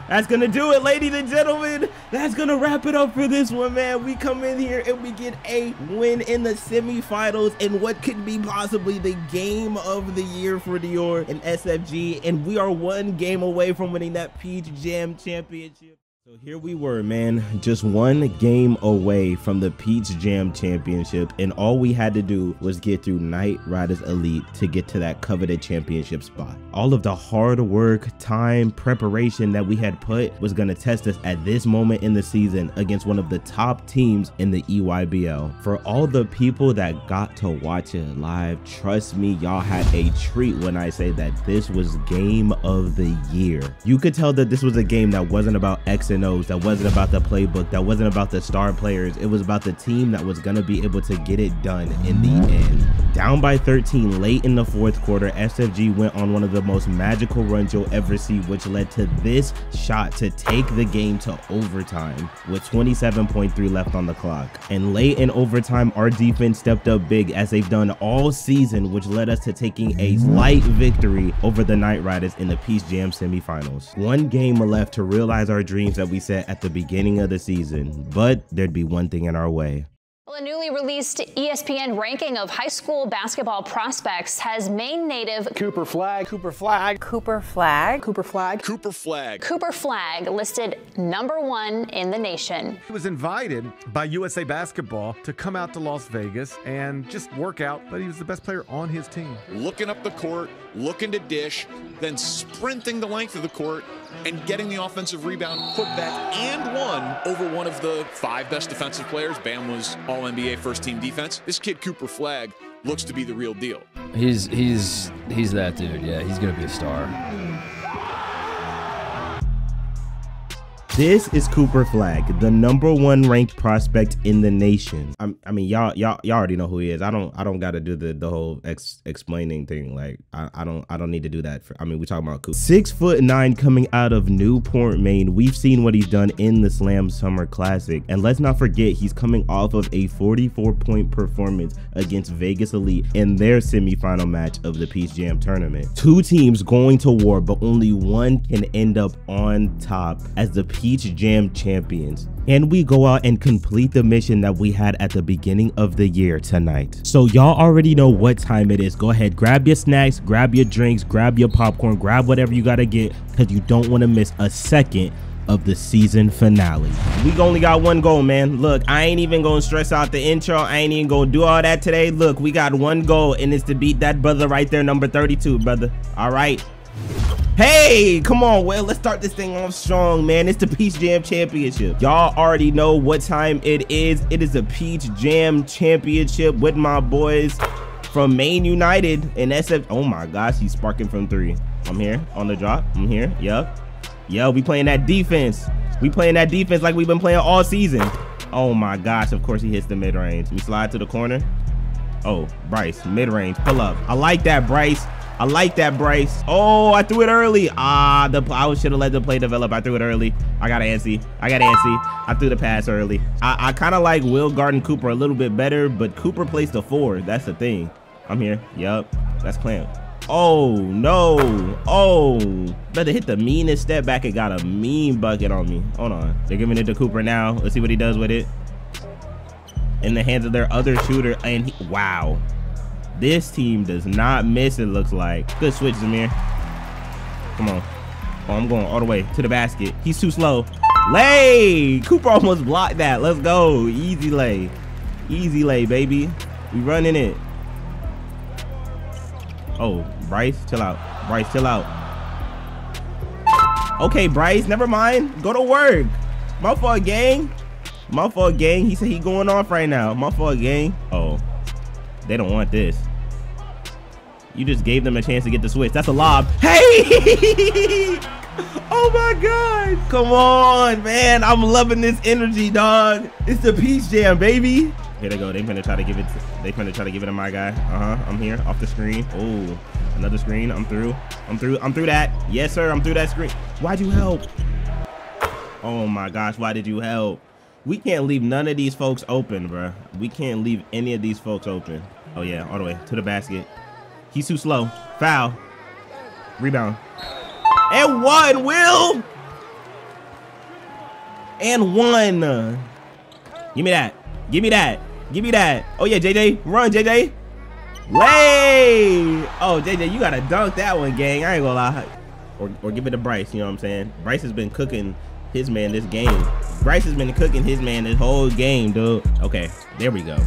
That's gonna do it, ladies and gentlemen. That's gonna wrap it up for this one, man. We come in here and we get a win in the semifinals in what could be possibly the game of the year for Dior and SFG. And we are one game away from winning that Peach Jam Championship. So here we were, man, just one game away from the Peach Jam Championship, and all we had to do was get through Knight Riders Elite to get to that coveted championship spot. All of the hard work, time, preparation that we had put was going to test us at this moment in the season against one of the top teams in the EYBL. For all the people that got to watch it live, trust me, y'all had a treat when I say that this was game of the year. You could tell that this was a game that wasn't about X and O's, that wasn't about the playbook, that wasn't about the star players. It was about the team that was going to be able to get it done in the end. Down by 13 late in the fourth quarter, SFG went on one of the most magical runs you'll ever see, which led to this shot to take the game to overtime with 27.3 left on the clock. And late in overtime, our defense stepped up big as they've done all season, which led us to taking a slight victory over the Knight Riders in the Peach Jam semifinals. One game left to realize our dreams that we set at the beginning of the season, but there'd be one thing in our way. Well, a newly released E ESPN ranking of high school basketball prospects has Maine native Cooper Flagg. Cooper Flagg. Cooper Flagg. Cooper Flagg. Cooper Flagg. Cooper Flagg listed number one in the nation. He was invited by USA Basketball to come out to Las Vegas and just work out, but he was the best player on his team. Looking up the court, looking to dish, then sprinting the length of the court and getting the offensive rebound, put back and one over one of the five best defensive players. Bam was all NBA first team defense. This kid Cooper Flagg looks to be the real deal. He's he's he's that dude. Yeah, he's gonna be a star. This is Cooper Flagg, the number one ranked prospect in the nation. I'm, I mean, y'all, y'all, y'all already know who he is. I don't, I don't got to do the the whole ex, explaining thing. Like, I, I don't, I don't need to do that. For, I mean, we talking about Cooper. Six foot nine, coming out of Newport, Maine. We've seen what he's done in the Slam Summer Classic, and let's not forget he's coming off of a 44 point performance against Vegas Elite in their semifinal match of the Peach Jam tournament. Two teams going to war, but only one can end up on top as the Peach Jam champions. And we go out and complete the mission that we had at the beginning of the year tonight. So y'all already know what time it is. Go ahead, grab your snacks, grab your drinks, grab your popcorn, grab whatever you gotta get because you don't want to miss a second of the season finale. We only got one goal, man. Look, I ain't even gonna stress out the intro. I ain't even gonna do all that today. Look, we got one goal, and it's to beat that brother right there, number 32, brother. All right. Hey, come on, well, let's start this thing off strong, man. It's the Peach Jam Championship. Y'all already know what time it is. It is the Peach Jam Championship with my boys from Maine United and SF. Oh my gosh, he's sparking from three. I'm here on the drop. I'm here. Yep. Yo, we playing that defense. We playing that defense like we've been playing all season. Oh my gosh, of course he hits the mid-range. We slide to the corner. Oh, Bryce, mid-range, pull up. I like that, Bryce. I like that, Bryce. Oh, I threw it early. Ah, the I should have let the play develop. I threw it early. I got antsy. I got antsy. I threw the pass early. I, I kind of like Will Garden Cooper a little bit better, but Cooper plays the four. That's the thing. I'm here. Yup. That's Clamp. Oh, no. Oh. Better hit the meanest step back and got a mean bucket on me. Hold on. They're giving it to Cooper now. Let's see what he does with it. In the hands of their other shooter. And he, wow. This team does not miss, it looks like. Good switch, Zamir. Come on. Oh, I'm going all the way to the basket. He's too slow. Lay! Cooper almost blocked that. Let's go. Easy lay. Easy lay, baby. We running it. Oh, Bryce, chill out. Bryce, chill out. Okay, Bryce, never mind. Go to work. My fault, gang. My fault, gang. He said he going off right now. My fault, gang. Oh, they don't want this. You just gave them a chance to get the switch. That's a lob. Hey! oh my God. Come on, man. I'm loving this energy, dog. It's the Peach Jam, baby. Here they go. They finna try to give it. To, they finna try to give it to my guy. Uh huh. I'm here off the screen. Oh, another screen. I'm through. I'm through. I'm through that. Yes, sir. I'm through that screen. Why'd you help? Oh my gosh. Why did you help? We can't leave none of these folks open, bro. We can't leave any of these folks open. Oh yeah, all the way to the basket. He's too slow. Foul. Rebound. And one, Will. And one. Give me that. Give me that. Give me that. Oh, yeah, JJ. Run, JJ. Lay. Oh, JJ, you got to dunk that one, gang. I ain't to lie. Or, or give it to Bryce, you know what I'm saying? Bryce has been cooking his man this game. Bryce has been cooking his man this whole game, dude. Okay, there we go.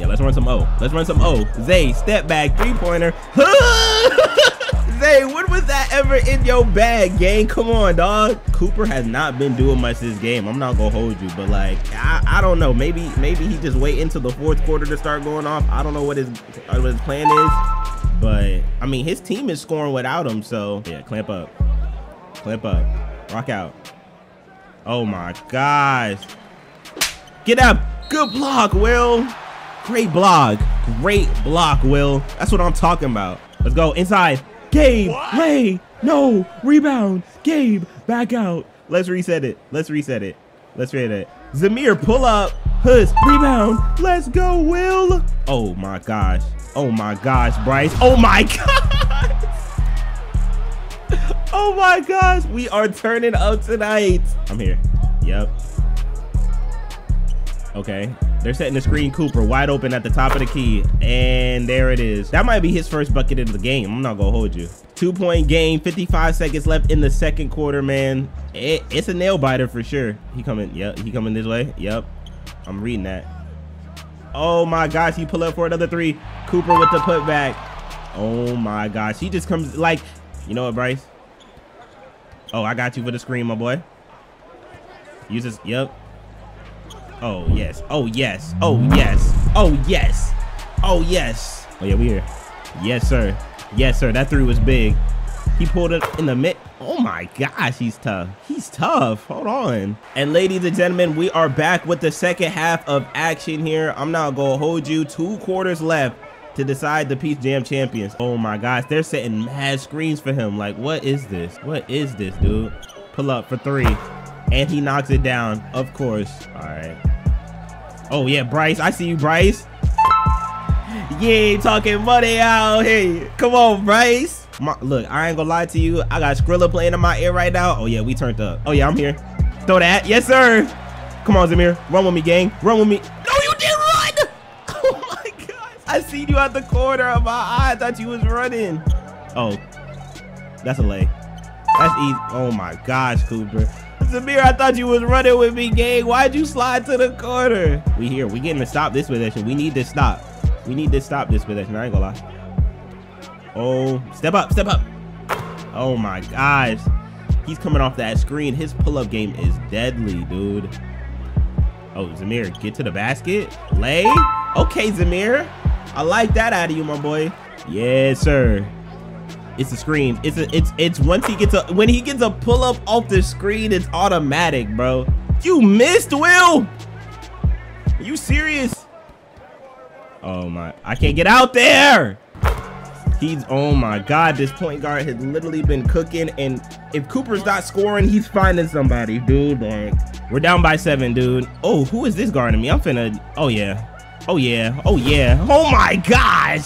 Yeah, let's run some O. Let's run some O. Zay, step back, three-pointer. Zay, when was that ever in your bag, gang? Come on, dog. Cooper has not been doing much this game. I'm not gonna hold you, but like, I, I don't know. Maybe maybe he just wait until the fourth quarter to start going off. I don't know what his uh, what his plan is, but I mean, his team is scoring without him. So yeah, clamp up, clamp up, rock out. Oh my gosh, get up. Good block, Will. Great block. Great block, Will. That's what I'm talking about. Let's go inside. Gabe, lay, no, rebound. Gabe, back out. Let's reset it. Let's reset it. Let's reset it. Zamir, pull up. Hus, rebound. Let's go, Will. Oh my gosh. Oh my gosh, Bryce. Oh my gosh. Oh my gosh. We are turning up tonight. I'm here. Yep. Okay. They're setting the screen Cooper wide open at the top of the key. And there it is. That might be his first bucket of the game. I'm not going to hold you. Two point game, 55 seconds left in the second quarter, man. It, it's a nail biter for sure. He coming. Yep. He coming this way. Yep. I'm reading that. Oh my gosh. He pull up for another three. Cooper with the putback. Oh my gosh. He just comes like, you know what, Bryce? Oh, I got you for the screen, my boy. Use this. Yep. Oh, yes. Oh, yes. Oh, yes. Oh, yes. Oh, yes. Oh, yeah, we here. Yes, sir. Yes, sir. That three was big. He pulled it in the mid. Oh, my gosh. He's tough. He's tough. Hold on. And ladies and gentlemen, we are back with the second half of action here. I'm not going to hold you. Two quarters left to decide the Peach Jam champions. Oh, my gosh. They're setting mad screens for him. Like, what is this? What is this, dude? Pull up for three. And he knocks it down, of course. All right. Oh, yeah, Bryce. I see you, Bryce. Yeah, talking money out here. Come on, Bryce. My, look, I ain't gonna lie to you. I got Skrilla playing in my ear right now. Oh, yeah, we turned up. Oh, yeah, I'm here. Throw that. Yes, sir. Come on, Zamir. Run with me, gang. Run with me. No, you didn't run. Oh, my gosh. I seen you at the corner of my eye. I thought you was running. Oh, that's a lay. That's easy. Oh, my gosh, Cooper. Zamir, I thought you was running with me, gang. Why'd you slide to the corner? We here. We getting to stop this possession. We need to stop. We need to stop this possession. I ain't gonna lie. Oh, step up, step up. Oh my gosh. He's coming off that screen. His pull-up game is deadly, dude. Oh, Zamir, get to the basket. Lay. Okay, Zamir. I like that out of you, my boy. Yes, sir. It's a screen. It's a it's it's once he gets a when he gets a pull up off the screen, it's automatic, bro. You missed, Will. Are you serious? Oh my, I can't get out there. He's, oh my God, this point guard has literally been cooking. And if Cooper's not scoring, he's finding somebody, dude. Like, we're down by seven, dude. Oh, who is this guarding me? I'm finna, oh yeah. Oh yeah, oh yeah. Oh my gosh.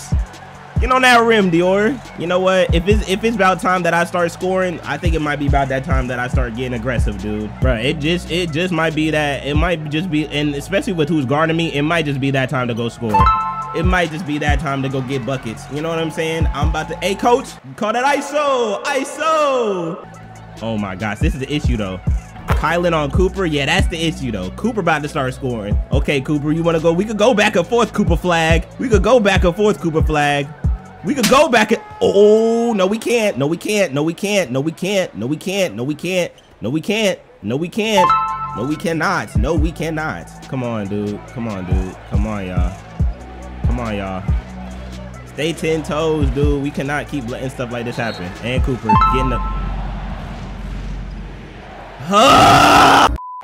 Get on that rim, Dior. You know what? If it's if it's about time that I start scoring, I think it might be about that time that I start getting aggressive, dude. Bro, it just it just might be that it might just be and especially with who's guarding me, it might just be that time to go score. It might just be that time to go get buckets. You know what I'm saying? I'm about to hey coach, call that ISO! ISO! Oh my gosh, this is the issue though. Kylan on Cooper, yeah, that's the issue though. Cooper about to start scoring. Okay, Cooper, you wanna go? We could go back and forth, Cooper Flagg. We could go back and forth, Cooper Flagg. We could go back and oh no we can't. No we can't. No we can't. No we can't. No we can't. No we can't. No we can't. No we can't. No we cannot. No we cannot. Come on, dude. Come on, dude. Come on, y'all. Come on, y'all. Stay 10 toes, dude. We cannot keep letting stuff like this happen. And Cooper getting the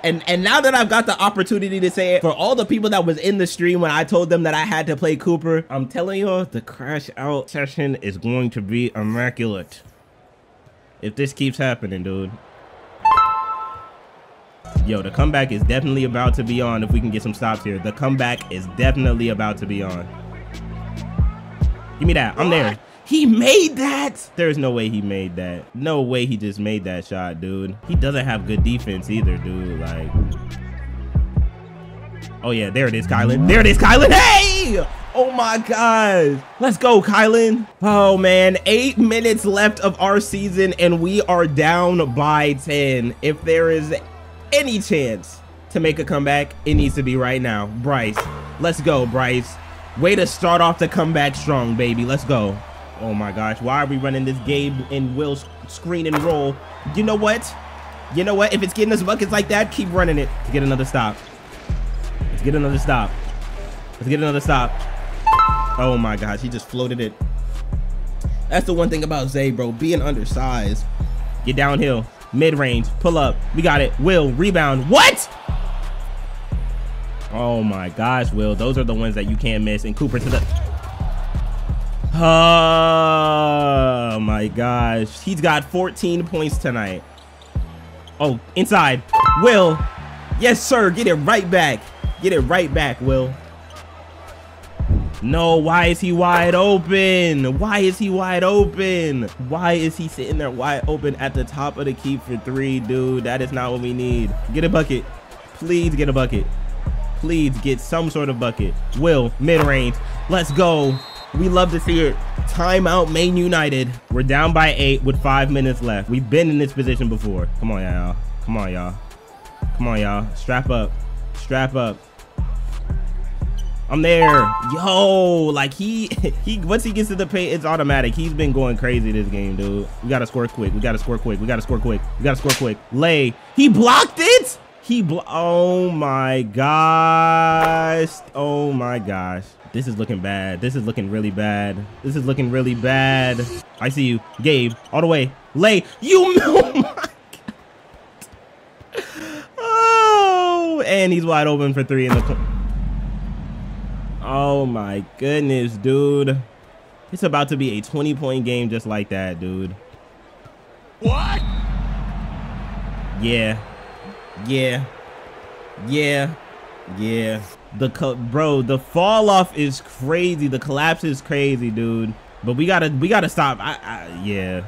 and and now that I've got the opportunity to say it for all the people that was in the stream when I told them that I had to play Cooper, I'm telling you, the crash out session is going to be immaculate. If this keeps happening, dude. Yo, the comeback is definitely about to be on if we can get some stops here. The comeback is definitely about to be on. Give me that. I'm there. He made that. There's no way he made that. No way he just made that shot, dude. He doesn't have good defense either, dude. Like, oh yeah, there it is, Kylan. There it is, Kylan. Hey! Oh my God. Let's go, Kylan. Oh man, eight minutes left of our season and we are down by 10. If there is any chance to make a comeback, it needs to be right now. Bryce, let's go, Bryce. Way to start off the comeback strong, baby. Let's go. Oh my gosh, why are we running this Gabe and Will screen and roll? You know what? You know what? If it's getting us buckets like that, keep running it to get another stop. Let's get another stop. Let's get another stop. Oh my gosh, he just floated it. That's the one thing about Zay, bro. Being undersized. Get downhill. Mid-range. Pull up. We got it. Will. Rebound. What? Oh my gosh, Will. Those are the ones that you can't miss. And Cooper to the... Oh my gosh. He's got 14 points tonight. Oh, inside. Will. Yes, sir. Get it right back. Get it right back, Will. No, why is he wide open? Why is he wide open? Why is he sitting there wide open at the top of the key for three, dude? That is not what we need. Get a bucket. Please get a bucket. Please get some sort of bucket. Will, mid-range. Let's go. We love to see it. Timeout, Maine United. We're down by eight with five minutes left. We've been in this position before. Come on, y'all. Come on, y'all. Come on, y'all. Strap up. Strap up. I'm there. Yo, like he, he, once he gets to the paint, it's automatic. He's been going crazy this game, dude. We gotta score quick. We gotta score quick. We gotta score quick. We gotta score quick. Lay. He blocked it? He blo- Oh my gosh. Oh my gosh. This is looking bad. This is looking really bad. This is looking really bad. I see you. Gabe, all the way. Lay. You, oh my God. Oh, and he's wide open for three in the Oh my goodness, dude. It's about to be a 20 point game just like that, dude. What? Yeah. Yeah. Yeah. Yeah. The bro, the fall off is crazy. The collapse is crazy, dude. But we gotta we gotta stop. I, I yeah.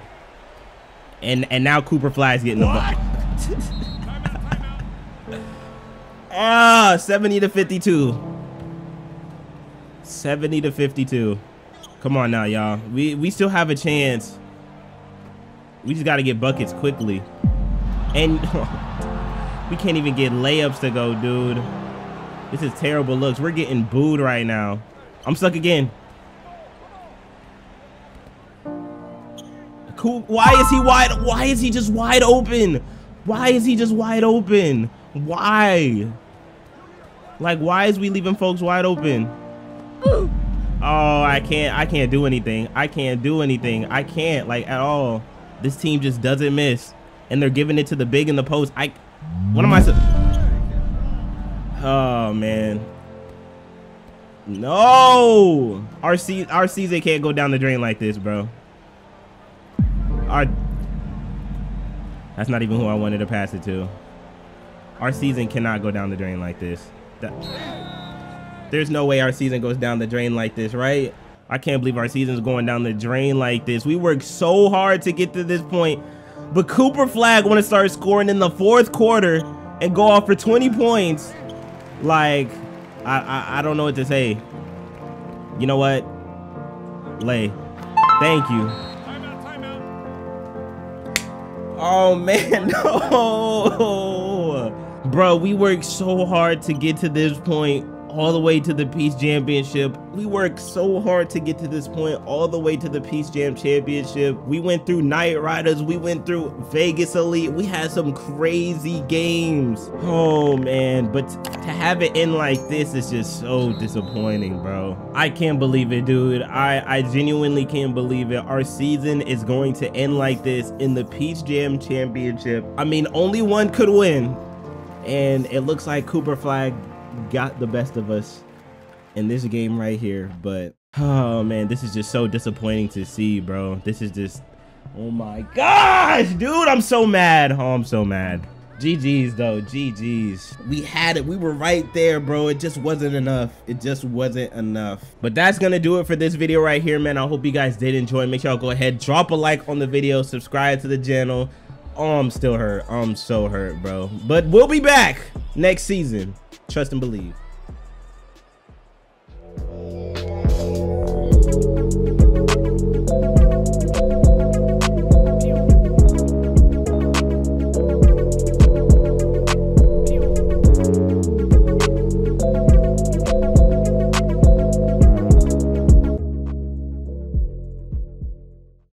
And and now Cooper Fly's getting what? the Ah, 70 to 52. 70 to 52. Come on now, y'all. We we still have a chance. We just got to get buckets quickly. And we can't even get layups to go, dude. This is terrible looks. We're getting booed right now. I'm stuck again. Cool. Why is he wide? Why is he just wide open? Why is he just wide open? Why? Like, why is we leaving folks wide open? Oh, I can't. I can't do anything. I can't do anything. I can't like at all. This team just doesn't miss, and they're giving it to the big in the post. I. What am I? Oh man. No, our C our season can't go down the drain like this, bro. Our that's not even who I wanted to pass it to. Our season cannot go down the drain like this. That, there's no way our season goes down the drain like this, right? I can't believe our season's going down the drain like this. We worked so hard to get to this point, but Cooper Flagg want to start scoring in the fourth quarter and go off for 20 points. Like, I, I, I don't know what to say. You know what? Lay. Thank you. Oh man, no. Bro, we worked so hard to get to this point all the way to the Peach Championship. We worked so hard to get to this point, all the way to the Peach Jam Championship. We went through Knight Riders, we went through Vegas Elite. We had some crazy games. Oh man, but to have it end like this is just so disappointing, bro. I can't believe it, dude. I, I genuinely can't believe it. Our season is going to end like this in the Peach Jam Championship. I mean, only one could win. And it looks like Cooper Flagg got the best of us in this game right here. But oh man, this is just so disappointing to see, bro. This is just oh my gosh, dude. I'm so mad. Oh, I'm so mad. GG's though, GG's. We had it. We were right there, bro. It just wasn't enough. It just wasn't enough. But that's gonna do it for this video right here, man. I hope you guys did enjoy. Make sure y'all go ahead, drop a like on the video, subscribe to the channel. Oh, I'm still hurt. I'm so hurt, bro. But we'll be back next season. Trust and believe.